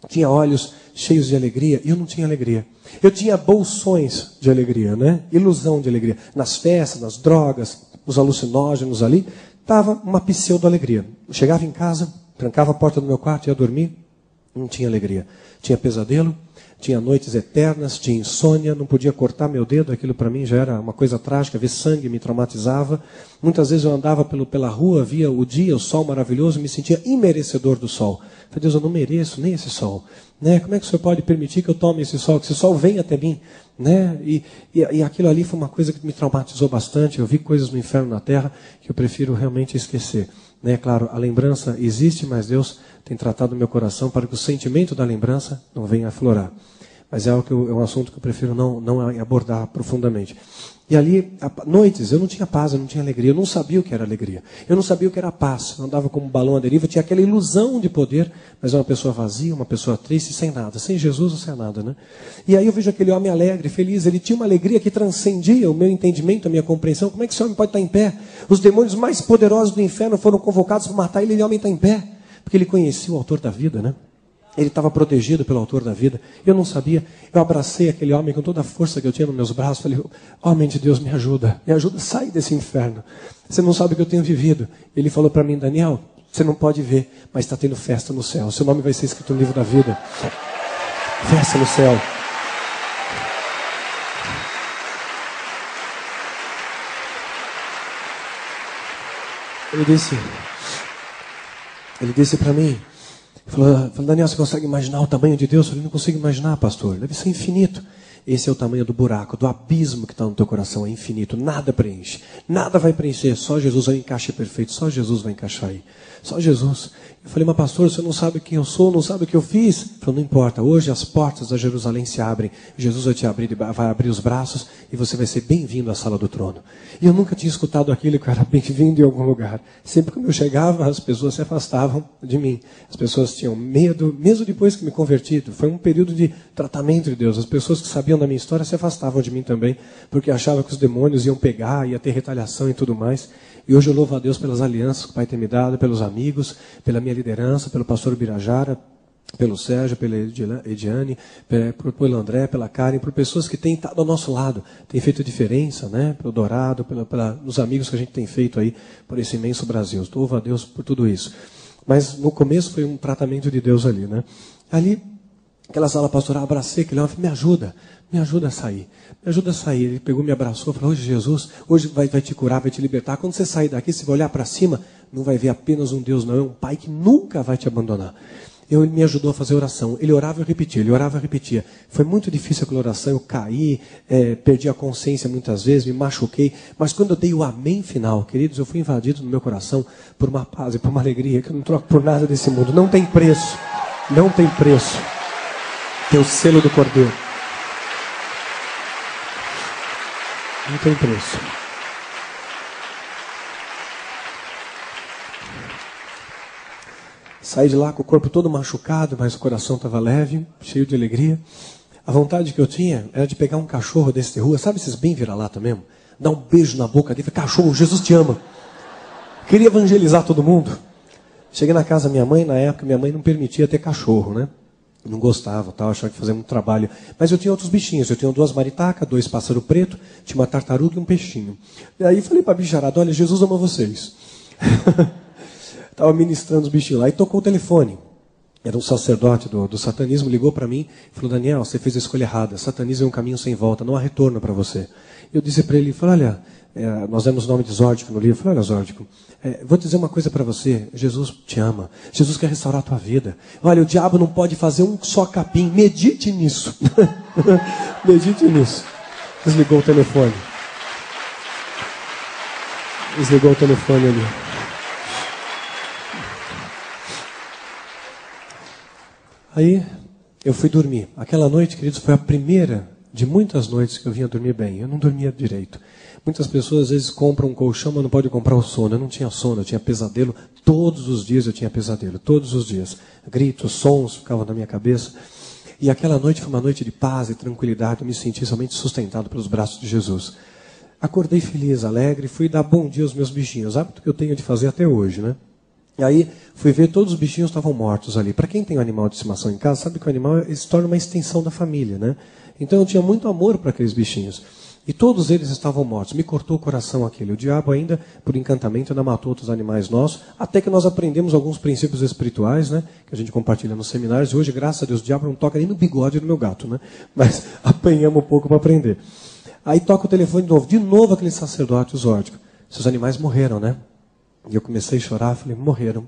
tinha olhos cheios de alegria, e eu não tinha alegria. Eu tinha bolsões de alegria, né? Ilusão de alegria. Nas festas, nas drogas, nos alucinógenos ali, estava uma pseudo-alegria. Chegava em casa, trancava a porta do meu quarto, ia dormir, não tinha alegria. Tinha pesadelo, tinha noites eternas, tinha insônia, não podia cortar meu dedo, aquilo para mim já era uma coisa trágica, ver sangue me traumatizava. Muitas vezes eu andava pelo, pela rua, via o dia, o sol maravilhoso, me sentia imerecedor do sol. Falei, Deus, eu não mereço nem esse sol. Né? Como é que o Senhor pode permitir que eu tome esse sol, que esse sol venha até mim? Né? E, e, e aquilo ali foi uma coisa que me traumatizou bastante. Eu vi coisas no inferno na terra que eu prefiro realmente esquecer. Né? Claro, a lembrança existe, mas Deus tem tratado meu coração para que o sentimento da lembrança não venha aflorar. Mas é, algo que eu, é um assunto que eu prefiro não, não abordar profundamente. E ali, noites, eu não tinha paz, eu não tinha alegria, eu não sabia o que era alegria. Eu não sabia o que era paz. Eu andava como um balão à deriva, tinha aquela ilusão de poder, mas é uma pessoa vazia, uma pessoa triste, sem nada, sem Jesus ou sem nada, né? E aí eu vejo aquele homem alegre, feliz, ele tinha uma alegria que transcendia o meu entendimento, a minha compreensão. Como é que esse homem pode estar em pé? Os demônios mais poderosos do inferno foram convocados para matar ele, e ele homem está em pé. Porque ele conhecia o autor da vida, né? Ele estava protegido pelo autor da vida. Eu não sabia. Eu abracei aquele homem com toda a força que eu tinha nos meus braços. Falei, homem de Deus, me ajuda. Me ajuda a sair desse inferno. Você não sabe o que eu tenho vivido. Ele falou para mim, Daniel, você não pode ver, mas está tendo festa no céu. Seu nome vai ser escrito no livro da vida. Festa no céu. Ele disse, ele disse para mim, falou, falou, Daniel, você consegue imaginar o tamanho de Deus? Eu falei, não consigo imaginar, pastor. Deve ser infinito. Esse é o tamanho do buraco, do abismo que está no teu coração. É infinito. Nada preenche. Nada vai preencher. Só Jesus é o encaixe perfeito. Só Jesus vai encaixar aí. Só Jesus. Eu falei, mas pastor, você não sabe quem eu sou, não sabe o que eu fiz? Ele falou, não importa, hoje as portas da Jerusalém se abrem, Jesus vai te abrir, vai abrir os braços e você vai ser bem-vindo à sala do trono. E eu nunca tinha escutado aquilo que eu era bem-vindo em algum lugar. Sempre que eu chegava, as pessoas se afastavam de mim. As pessoas tinham medo, mesmo depois que me converti. Foi um período de tratamento de Deus. As pessoas que sabiam da minha história se afastavam de mim também, porque achavam que os demônios iam pegar, ia ter retaliação e tudo mais. E hoje eu louvo a Deus pelas alianças que o Pai tem me dado, pelos amigos, pela minha liderança, pelo pastor Birajara, pelo Sérgio, pela Ediane, pelo André, pela Karen, por pessoas que têm estado ao nosso lado, têm feito diferença, né? Pelo Dourado, pela, pela, amigos que a gente tem feito aí por esse imenso Brasil. Louvo a Deus por tudo isso. Mas no começo foi um tratamento de Deus ali, né? Ali, aquela sala pastoral, abracei aquele homem, me ajuda, me ajuda a sair. Me ajuda a sair. Ele pegou, me abraçou, falou: Hoje Jesus, hoje vai, vai te curar, vai te libertar. Quando você sair daqui, você vai olhar para cima, não vai ver apenas um Deus, não. É um Pai que nunca vai te abandonar. Eu, ele me ajudou a fazer oração. Ele orava e repetia, ele orava e repetia. Foi muito difícil aquela oração, eu caí, é, perdi a consciência muitas vezes, me machuquei. Mas quando eu dei o amém final, queridos, eu fui invadido no meu coração por uma paz e por uma alegria que eu não troco por nada desse mundo. Não tem preço. Não tem preço. Tem o selo do Cordeiro. Não tem preço. Saí de lá com o corpo todo machucado, mas o coração estava leve, cheio de alegria. A vontade que eu tinha era de pegar um cachorro desse de rua, sabe esses bem vira-lata mesmo? Dar um beijo na boca dele, cachorro, Jesus te ama. Queria evangelizar todo mundo. Cheguei na casa da minha mãe, na época minha mãe não permitia ter cachorro, né? não gostava, tal, achava que fazia muito trabalho. Mas eu tinha outros bichinhos, eu tinha duas maritacas, dois pássaro preto, tinha uma tartaruga e um peixinho. E aí falei para a bicharada, olha, Jesus ama vocês. Estava ministrando os bichinhos lá e tocou o telefone. Era um sacerdote do, do satanismo, ligou para mim e falou, Daniel, você fez a escolha errada, satanismo é um caminho sem volta, não há retorno para você. Eu disse para ele, olha, é, nós demos o nome de Zórdico no livro. Eu falei, olha, Zórdico, é, vou dizer uma coisa para você. Jesus te ama. Jesus quer restaurar a tua vida. Olha, o diabo não pode fazer um só capim. Medite nisso. Medite nisso. Desligou o telefone. Desligou o telefone ali. Aí eu fui dormir. Aquela noite, queridos, foi a primeira de muitas noites que eu vinha dormir bem. Eu não dormia direito. Muitas pessoas às vezes compram um colchão, mas não pode comprar o sono. Eu não tinha sono, eu tinha pesadelo. Todos os dias eu tinha pesadelo, todos os dias. Gritos, sons ficavam na minha cabeça. E aquela noite foi uma noite de paz e tranquilidade. Eu me senti somente sustentado pelos braços de Jesus. Acordei feliz, alegre, fui dar bom dia aos meus bichinhos, hábito que eu tenho de fazer até hoje, né? E aí fui ver todos os bichinhos estavam mortos ali. Para quem tem um animal de estimação em casa, sabe que o animal se torna uma extensão da família, né? Então eu tinha muito amor para aqueles bichinhos. E todos eles estavam mortos. Me cortou o coração aquele. O diabo ainda, por encantamento, ainda matou outros animais nossos, até que nós aprendemos alguns princípios espirituais, né? Que a gente compartilha nos seminários. E hoje, graças a Deus, o diabo não toca nem no bigode do meu gato, né? Mas apanhamos um pouco para aprender. Aí toca o telefone de novo. De novo aquele sacerdote, os órdicos. Seus animais morreram, né? E eu comecei a chorar, falei, morreram.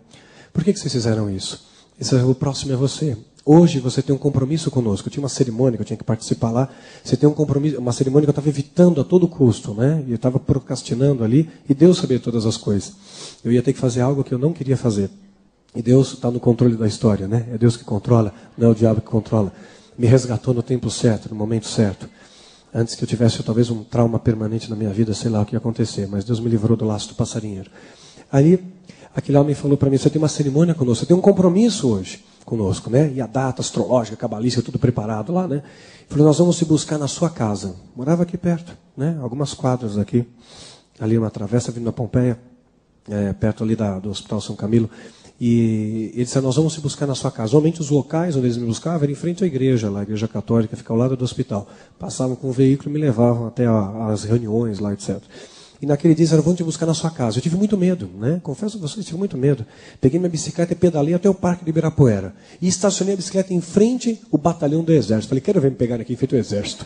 Por que, que vocês fizeram isso? Esse, o próximo é você. Hoje você tem um compromisso conosco. Eu tinha uma cerimônia que eu tinha que participar lá. Você tem um compromisso, uma cerimônia que eu estava evitando a todo custo, né? E eu estava procrastinando ali. E Deus sabia todas as coisas. Eu ia ter que fazer algo que eu não queria fazer. E Deus está no controle da história, né? É Deus que controla, não é o diabo que controla. Me resgatou no tempo certo, no momento certo. Antes que eu tivesse talvez um trauma permanente na minha vida, sei lá o que ia acontecer. Mas Deus me livrou do laço do passarinheiro. Aí, aquele homem falou para mim: você tem uma cerimônia conosco, você tem um compromisso hoje conosco, né? E a data astrológica, cabalística, tudo preparado lá, né? Falei, nós vamos se buscar na sua casa. Morava aqui perto, né? Algumas quadras aqui. Ali uma travessa vindo da Pompeia, é, perto ali da, do Hospital São Camilo. E ele disse, nós vamos se buscar na sua casa. Normalmente os locais onde eles me buscavam eram em frente à igreja, lá, a igreja católica, fica ao lado do hospital. Passavam com o veículo e me levavam até a, as reuniões lá, etc. E naquele dia disseram, vamos te buscar na sua casa. Eu tive muito medo, né? Confesso a vocês, tive muito medo. Peguei minha bicicleta e pedalei até o Parque de Ibirapuera. E estacionei a bicicleta em frente ao batalhão do Exército. Falei, quero ver me pegar aqui feito o Exército.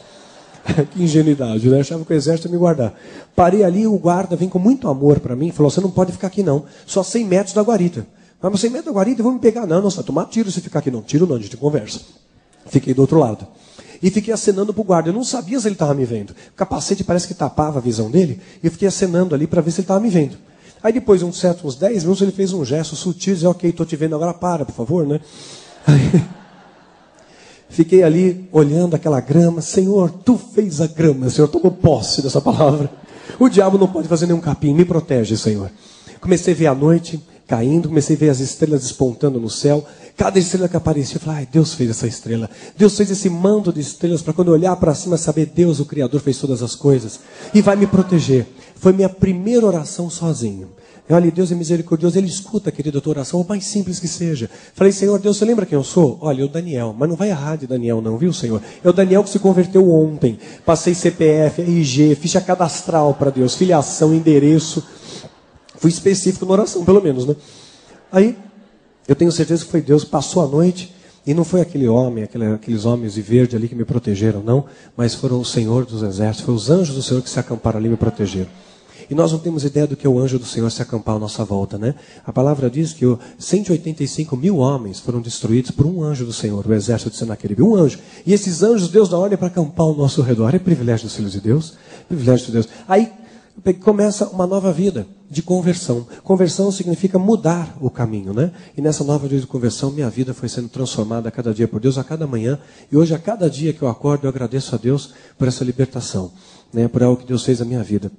que ingenuidade, né? Achava que o Exército ia me guardar. Parei ali, o guarda vem com muito amor para mim falou, você não pode ficar aqui não. Só 100 metros da guarita. Mas 100 metros da guarita, vão me pegar. Não, não, você vai tomar tiro se ficar aqui. Não, tiro não, a gente conversa. Fiquei do outro lado e fiquei acenando para o guarda. Eu não sabia se ele estava me vendo. O capacete parece que tapava a visão dele, e eu fiquei acenando ali para ver se ele estava me vendo. Aí depois de uns certos uns 10 minutos ele fez um gesto sutil, dizendo, ok, estou te vendo agora, para, por favor, né? Aí, fiquei ali olhando aquela grama, Senhor, tu fez a grama, Senhor, tomo posse dessa palavra. O diabo não pode fazer nenhum capim, me protege, Senhor. Comecei a ver a noite caindo, comecei a ver as estrelas despontando no céu. Cada estrela que aparecia, eu falei, ai, Deus fez essa estrela. Deus fez esse manto de estrelas para quando eu olhar para cima saber, Deus, o Criador, fez todas as coisas e vai me proteger. Foi minha primeira oração sozinho. Olha, Deus é misericordioso, Ele escuta, querida, a tua oração, o mais simples que seja. Falei, Senhor, Deus, você lembra quem eu sou? Olha, eu Daniel, mas não vai errar de Daniel não, viu, Senhor? É o Daniel que se converteu ontem. Passei CPF, RG, ficha cadastral para Deus, filiação, endereço. Fui específico na oração, pelo menos, né? Aí, eu tenho certeza que foi Deus, passou a noite, e não foi aquele homem, aquele, aqueles homens de verde ali que me protegeram, não, mas foram o Senhor dos exércitos, foram os anjos do Senhor que se acamparam ali e me protegeram. E nós não temos ideia do que é o anjo do Senhor se acampar à nossa volta, né? A palavra diz que 185 mil homens foram destruídos por um anjo do Senhor, o exército de Senaqueribe, um anjo. E esses anjos, Deus dá ordem para acampar ao nosso redor. É privilégio dos filhos de Deus? Privilégio de Deus. Aí começa uma nova vida de conversão. Conversão significa mudar o caminho, né? E nessa nova vida de conversão, minha vida foi sendo transformada a cada dia por Deus, a cada manhã. E hoje, a cada dia que eu acordo, eu agradeço a Deus por essa libertação, né? Por algo que Deus fez na minha vida.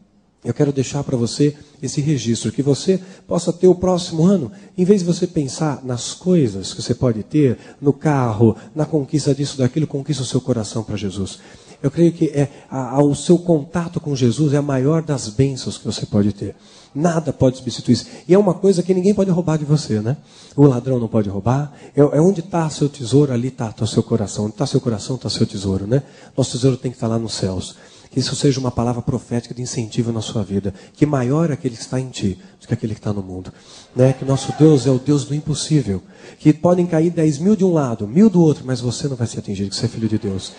Eu quero deixar para você esse registro, que você possa ter o próximo ano, em vez de você pensar nas coisas que você pode ter, no carro, na conquista disso, daquilo, conquista o seu coração para Jesus. Eu creio que é, a, a, o seu contato com Jesus é a maior das bênçãos que você pode ter. Nada pode substituir isso. E é uma coisa que ninguém pode roubar de você, né? O ladrão não pode roubar. É, é onde está seu tesouro, ali está o seu coração. Onde está seu coração, está seu tesouro, né? Nosso tesouro tem que estar tá lá nos céus. Que isso seja uma palavra profética de incentivo na sua vida. Que maior é aquele que está em ti do que aquele que está no mundo. Né? Que nosso Deus é o Deus do impossível. Que podem cair dez mil de um lado, mil do outro, mas você não vai ser atingido, que você é filho de Deus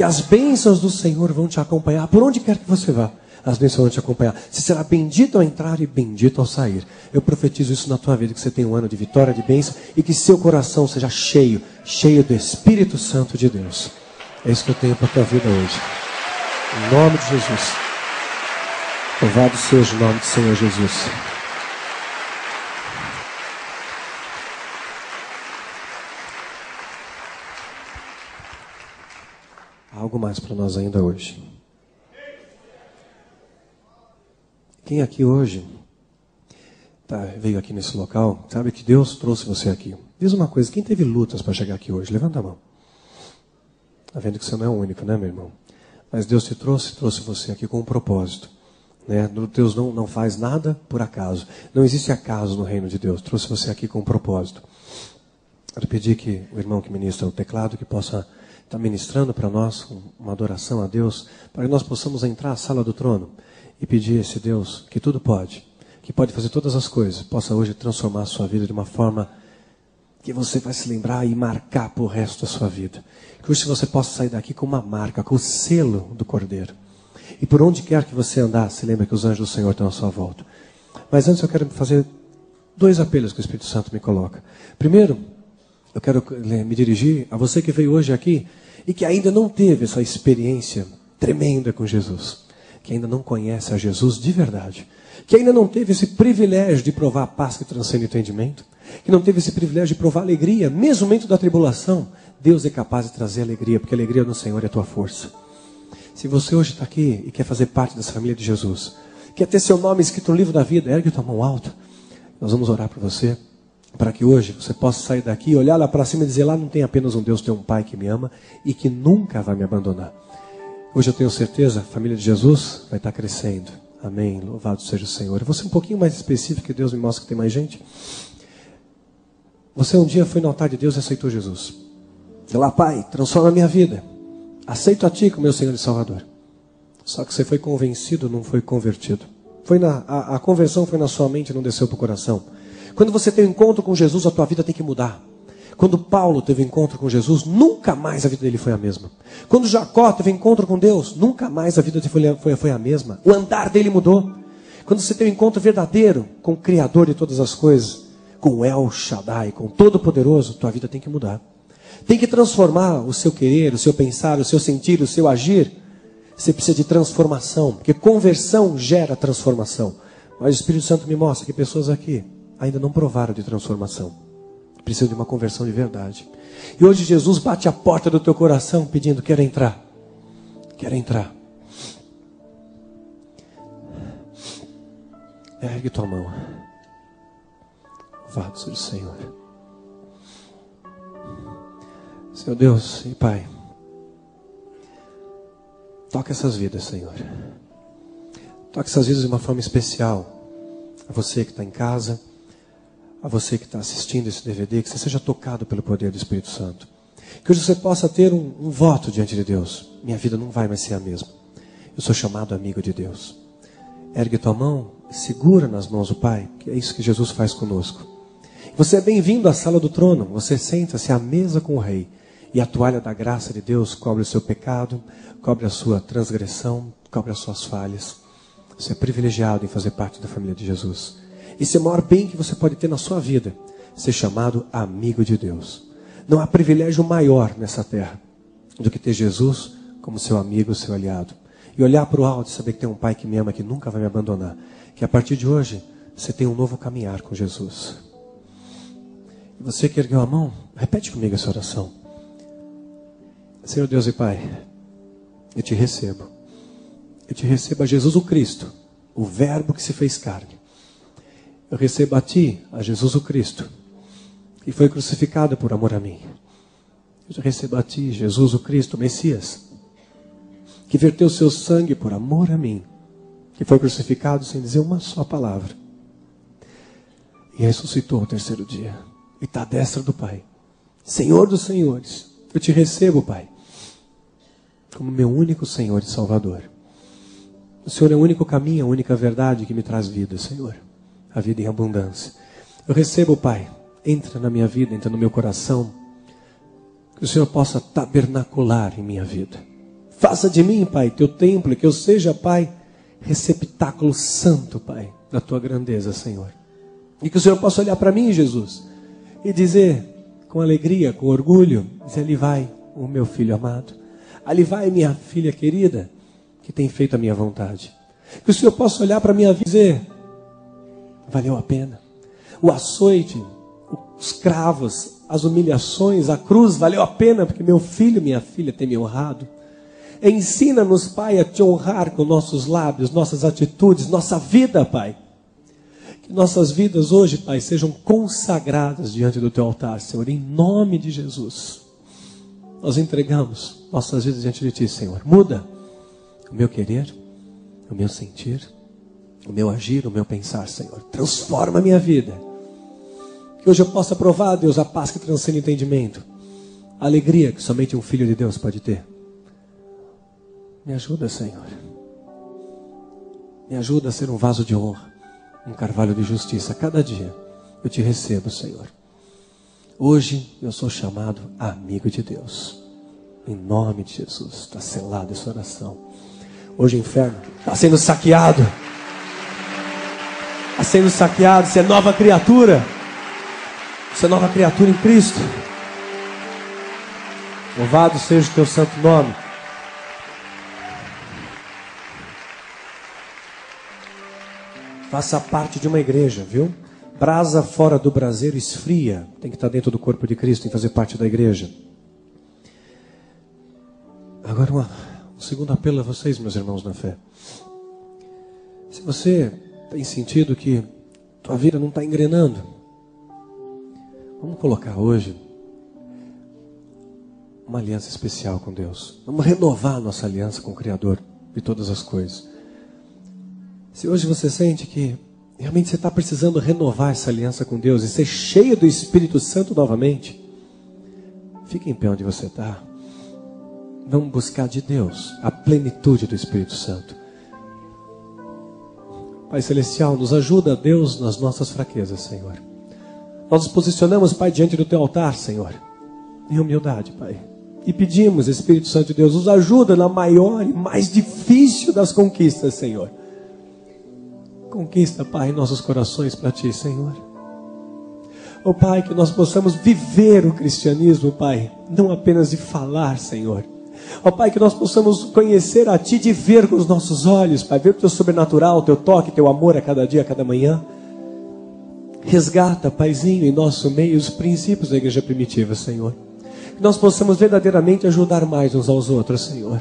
que as bênçãos do Senhor vão te acompanhar por onde quer que você vá. As bênçãos vão te acompanhar. Você será bendito ao entrar e bendito ao sair. Eu profetizo isso na tua vida, que você tenha um ano de vitória, de bênção e que seu coração seja cheio, cheio do Espírito Santo de Deus. É isso que eu tenho para a tua vida hoje. Em nome de Jesus. Louvado seja o nome do Senhor Jesus. Algo mais para nós ainda hoje. Quem aqui hoje tá, veio aqui nesse local, sabe que Deus trouxe você aqui. Diz uma coisa, quem teve lutas para chegar aqui hoje? Levanta a mão. Está vendo que você não é o único, né, meu irmão? Mas Deus te trouxe, trouxe você aqui com um propósito. Né? Deus não, não faz nada por acaso. Não existe acaso no reino de Deus. Trouxe você aqui com um propósito. Quero pedir que o irmão que ministra o teclado, que possa estar ministrando para nós uma adoração a Deus, para que nós possamos entrar à sala do trono e pedir a esse Deus que tudo pode, que pode fazer todas as coisas, possa hoje transformar a sua vida de uma forma que você vai se lembrar e marcar para o resto da sua vida. Que hoje você possa sair daqui com uma marca, com o selo do Cordeiro. E por onde quer que você andar, se lembre que os anjos do Senhor estão à sua volta. Mas antes eu quero fazer dois apelos que o Espírito Santo me coloca. Primeiro, eu quero me dirigir a você que veio hoje aqui e que ainda não teve essa experiência tremenda com Jesus, que ainda não conhece a Jesus de verdade, que ainda não teve esse privilégio de provar a paz que transcende o entendimento, que não teve esse privilégio de provar alegria, mesmo momento da tribulação, Deus é capaz de trazer alegria, porque alegria no Senhor é a tua força. Se você hoje está aqui e quer fazer parte dessa família de Jesus, quer ter seu nome escrito no livro da vida, ergue tua mão alta. Nós vamos orar por você, para que hoje você possa sair daqui, olhar lá para cima e dizer: lá não tem apenas um Deus, tem um Pai que me ama e que nunca vai me abandonar. Hoje eu tenho certeza, a família de Jesus vai estar crescendo. Amém. Louvado seja o Senhor. Vou ser um pouquinho mais específico, que Deus me mostra que tem mais gente. Você um dia foi no altar de Deus e aceitou Jesus. Diz lá, Pai, transforma a minha vida. Aceito a Ti como meu Senhor e Salvador. Só que você foi convencido, não foi convertido. Foi na, a, a conversão foi na sua mente, não desceu para o coração. Quando você tem um encontro com Jesus, a tua vida tem que mudar. Quando Paulo teve encontro com Jesus, nunca mais a vida dele foi a mesma. Quando Jacó teve encontro com Deus, nunca mais a vida dele foi, foi, a mesma. O andar dele mudou. Quando você tem um encontro verdadeiro com o Criador de todas as coisas, com El Shaddai, com Todo-Poderoso, tua vida tem que mudar. Tem que transformar o seu querer, o seu pensar, o seu sentir, o seu agir. Você precisa de transformação, porque conversão gera transformação. Mas o Espírito Santo me mostra que pessoas aqui ainda não provaram de transformação. Precisam de uma conversão de verdade. E hoje Jesus bate a porta do teu coração pedindo: quero entrar. Quero entrar. Ergue tua mão. Louvado seja o Senhor. Senhor Deus e Pai, toca essas vidas, Senhor. Toca essas vidas de uma forma especial. A você que está em casa, a você que está assistindo esse DVD, que você seja tocado pelo poder do Espírito Santo. Que hoje você possa ter um, um voto diante de Deus. Minha vida não vai mais ser a mesma. Eu sou chamado amigo de Deus. Ergue tua mão, segura nas mãos do Pai, que é isso que Jesus faz conosco. Você é bem-vindo à sala do trono. Você senta-se à mesa com o rei. E a toalha da graça de Deus cobre o seu pecado, cobre a sua transgressão, cobre as suas falhas. Você é privilegiado em fazer parte da família de Jesus. Esse é o maior bem que você pode ter na sua vida, ser chamado amigo de Deus. Não há privilégio maior nessa terra do que ter Jesus como seu amigo, seu aliado. E olhar para o alto e saber que tem um pai que me ama, que nunca vai me abandonar. Que a partir de hoje você tem um novo caminhar com Jesus. E você que ergueu a mão, repete comigo essa oração. Senhor Deus e Pai, eu te recebo. Eu te recebo a Jesus o Cristo, o Verbo que se fez carne. Eu recebo a Ti, a Jesus o Cristo, que foi crucificado por amor a mim. Eu recebo a Ti, Jesus o Cristo, Messias, que verteu seu sangue por amor a mim, que foi crucificado sem dizer uma só palavra, e ressuscitou ao terceiro dia, e está à destra do Pai. Senhor dos Senhores, eu te recebo, Pai, como meu único Senhor e Salvador. O Senhor é o único caminho, a única verdade que me traz vida, Senhor. A vida em abundância. Eu recebo, Pai, entra na minha vida, entra no meu coração. Que o Senhor possa tabernacular em minha vida. Faça de mim, Pai, teu templo, que eu seja, Pai, receptáculo santo, Pai, da tua grandeza, Senhor. E que o Senhor possa olhar para mim, Jesus, e dizer com alegria, com orgulho, dizer, ali vai o meu filho amado. Ali vai minha filha querida, que tem feito a minha vontade. Que o Senhor possa olhar para minha vida e dizer: valeu a pena. O açoite, os cravos, as humilhações, a cruz valeu a pena, porque meu filho, minha filha tem me honrado. Ensina-nos, Pai, a te honrar com nossos lábios, nossas atitudes, nossa vida, Pai. Que nossas vidas hoje, Pai, sejam consagradas diante do teu altar, Senhor, em nome de Jesus. Nós entregamos nossas vidas diante de ti, Senhor. Muda o meu querer, o meu sentir, o meu agir, o meu pensar, Senhor. Transforma a minha vida. Que hoje eu possa provar, Deus, a paz que transcende entendimento, a alegria que somente um filho de Deus pode ter. Me ajuda, Senhor. Me ajuda a ser um vaso de honra, um carvalho de justiça. Cada dia eu te recebo, Senhor. Hoje eu sou chamado amigo de Deus. Em nome de Jesus, está selada essa oração. Hoje o inferno está sendo saqueado. Sendo saqueado. Você é nova criatura. Você é nova criatura em Cristo. Louvado seja o teu santo nome. Faça parte de uma igreja, viu? Brasa fora do braseiro esfria. Tem que estar dentro do corpo de Cristo, tem que fazer parte da igreja. Agora, um segundo apelo a vocês, meus irmãos na fé. Se você tem sentido que tua vida não está engrenando, vamos colocar hoje uma aliança especial com Deus. Vamos renovar nossa aliança com o Criador de todas as coisas. Se hoje você sente que realmente você está precisando renovar essa aliança com Deus e ser cheio do Espírito Santo novamente, fique em pé onde você está. Vamos buscar de Deus a plenitude do Espírito Santo. Pai Celestial, nos ajuda, Deus, nas nossas fraquezas, Senhor. Nós nos posicionamos, Pai, diante do Teu altar, Senhor, em humildade, Pai. E pedimos, Espírito Santo de Deus, nos ajuda na maior e mais difícil das conquistas, Senhor Conquista, Pai, nossos corações para Ti, Senhor. Oh Pai, que nós possamos viver o cristianismo, Pai, não apenas de falar, Senhor. Ó Pai, que nós possamos conhecer a Ti, de ver com os nossos olhos, Pai, ver o Teu sobrenatural, o Teu toque, Teu amor a cada dia, a cada manhã. Resgata, Paizinho, em nosso meio os princípios da igreja primitiva, Senhor. Que nós possamos verdadeiramente ajudar mais uns aos outros, Senhor.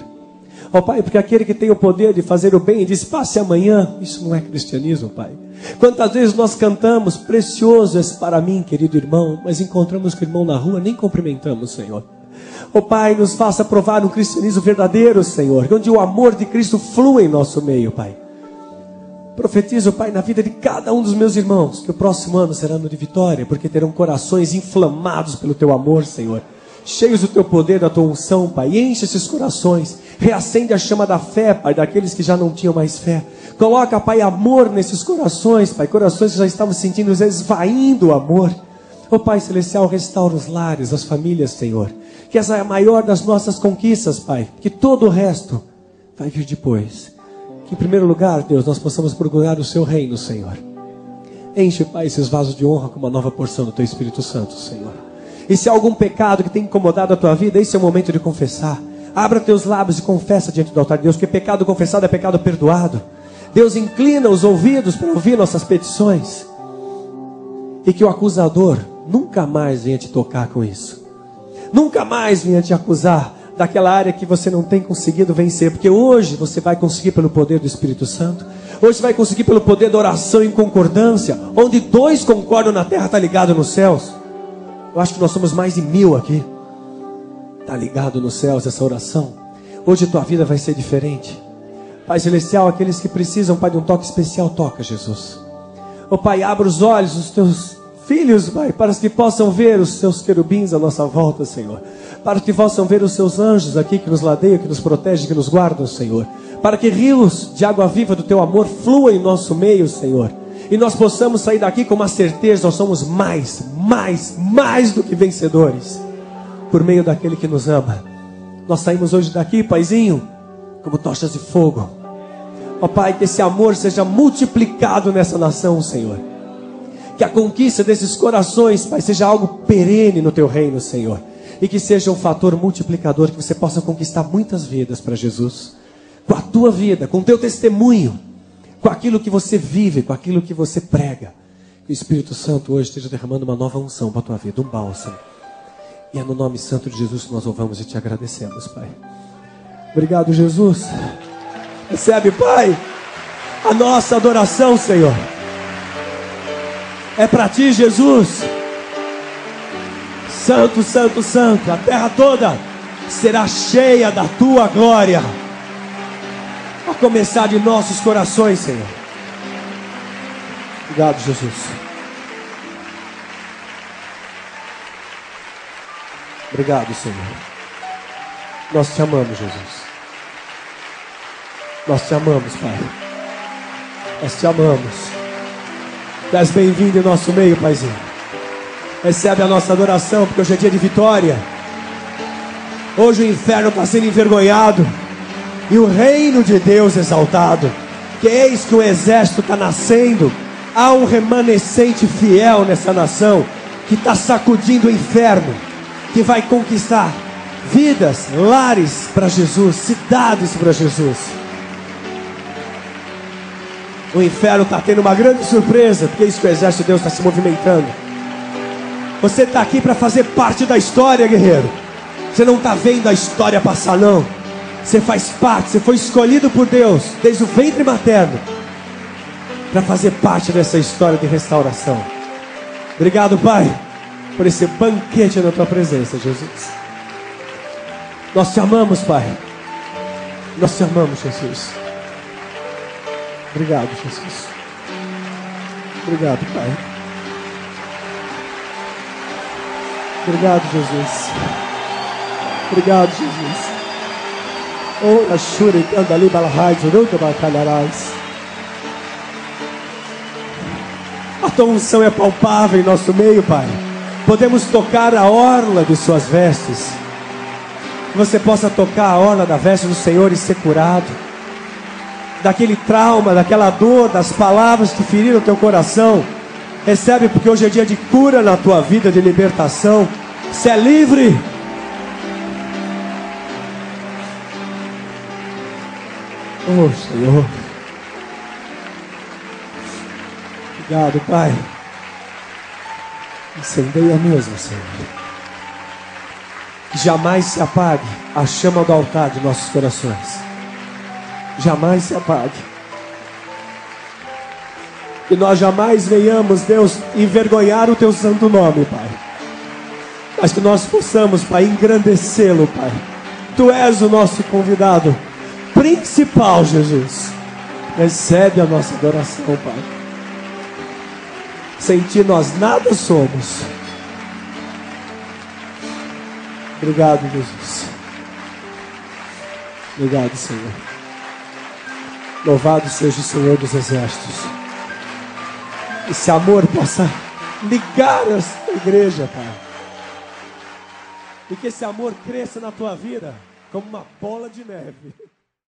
Ó oh, Pai, porque aquele que tem o poder de fazer o bem diz: passe amanhã. Isso não é cristianismo, Pai. Quantas vezes nós cantamos, precioso és para mim, querido irmão, mas encontramos com o irmão na rua, nem cumprimentamos, Senhor. Ó oh, Pai, nos faça provar um cristianismo verdadeiro, Senhor, onde o amor de Cristo flui em nosso meio, Pai. Profetizo, Pai, na vida de cada um dos meus irmãos, que o próximo ano será ano de vitória, porque terão corações inflamados pelo Teu amor, Senhor cheios do teu poder, da tua unção, Pai. Enche esses corações, reacende a chama da fé, Pai, daqueles que já não tinham mais fé. Coloca, Pai, amor nesses corações, Pai, corações que já estavam sentindo esvaindo o amor. Ó oh, Pai Celestial, restaura os lares, as famílias, Senhor. Que essa é a maior das nossas conquistas, Pai. Que todo o resto vai vir depois. Que em primeiro lugar, Deus, nós possamos procurar o Seu reino, Senhor. Enche, Pai, esses vasos de honra com uma nova porção do Teu Espírito Santo, Senhor. E se há algum pecado que tem incomodado a tua vida, esse é o momento de confessar. Abra teus lábios e confessa diante do altar de Deus, que pecado confessado é pecado perdoado. Deus inclina os ouvidos para ouvir nossas petições. E que o acusador nunca mais venha te tocar com isso. Nunca mais venha te acusar daquela área que você não tem conseguido vencer, porque hoje você vai conseguir pelo poder do Espírito Santo. Hoje vai conseguir pelo poder da oração em concordância, onde dois concordam na terra, está ligado nos céus. Eu acho que nós somos mais de mil aqui. Está ligado nos céus essa oração? Hoje tua vida vai ser diferente. Pai Celestial, aqueles que precisam, Pai, de um toque especial, toca, Jesus. Ô oh, Pai, abra os olhos dos teus filhos, Pai, para que possam ver os seus querubins à nossa volta, Senhor. Para que possam ver os seus anjos aqui que nos ladeiam, que nos protegem, que nos guardam, Senhor. Para que rios de água viva do teu amor fluam em nosso meio, Senhor e nós possamos sair daqui com uma certeza: nós somos mais, mais, mais do que vencedores, por meio daquele que nos ama. Nós saímos hoje daqui, Paizinho, como tochas de fogo. Ó Pai, que esse amor seja multiplicado nessa nação, Senhor. Que a conquista desses corações, Pai, seja algo perene no teu reino, Senhor. E que seja um fator multiplicador, que você possa conquistar muitas vidas para Jesus. Com a tua vida, com o teu testemunho com aquilo que você vive, com aquilo que você prega. Que o Espírito Santo hoje esteja derramando uma nova unção para a tua vida, um bálsamo. E é no nome santo de Jesus que nós louvamos e te agradecemos, Pai. Obrigado, Jesus. Recebe, Pai, a nossa adoração, Senhor. É para ti, Jesus. Santo, santo, santo, a terra toda será cheia da tua glória. A começar de nossos corações, Senhor. Obrigado, Jesus. Obrigado, Senhor. Nós te amamos, Jesus. Nós te amamos, Pai. Nós te amamos. És bem-vindo em nosso meio, Paizinho. Recebe a nossa adoração, porque hoje é dia de vitória. Hoje o inferno está sendo envergonhado e o reino de Deus exaltado. Que eis que o exército está nascendo. Há um remanescente fiel nessa nação que está sacudindo o inferno, que vai conquistar vidas, lares para Jesus, cidades para Jesus. O inferno está tendo uma grande surpresa, porque é isso que o exército de Deus está se movimentando. Você está aqui para fazer parte da história, guerreiro. Você não está vendo a história passar, não. Você faz parte, você foi escolhido por Deus desde o ventre materno para fazer parte dessa história de restauração. Obrigado, Pai, por esse banquete na tua presença, Jesus. Nós te amamos, Pai. Nós te amamos, Jesus. Obrigado, Jesus. Obrigado, Pai. Obrigado, Jesus. Obrigado, Jesus. Oh, Ashuri, Andali Balahai, Zuruta Bacalharais. A tua unção é palpável em nosso meio, Pai. Podemos tocar a orla de Suas vestes. Que você possa tocar a orla da veste do Senhor e ser curado daquele trauma, daquela dor, das palavras que feriram teu coração. Recebe, porque hoje é dia de cura na tua vida, de libertação. Você é livre. Oh, Senhor. Obrigado, Pai. Incendeia mesmo, Senhor. Que jamais se apague a chama do altar de nossos corações jamais se apague. Que nós jamais venhamos, Deus, envergonhar o teu santo nome, Pai. Mas que nós possamos, Pai, engrandecê-lo, Pai. Tu és o nosso convidado principal, Jesus. Recebe a nossa adoração, Pai. Sem ti nós nada somos. Obrigado, Jesus. Obrigado, Senhor. Louvado seja o Senhor dos Exércitos. Esse amor possa ligar esta igreja, Pai. E que esse amor cresça na tua vida como uma bola de neve.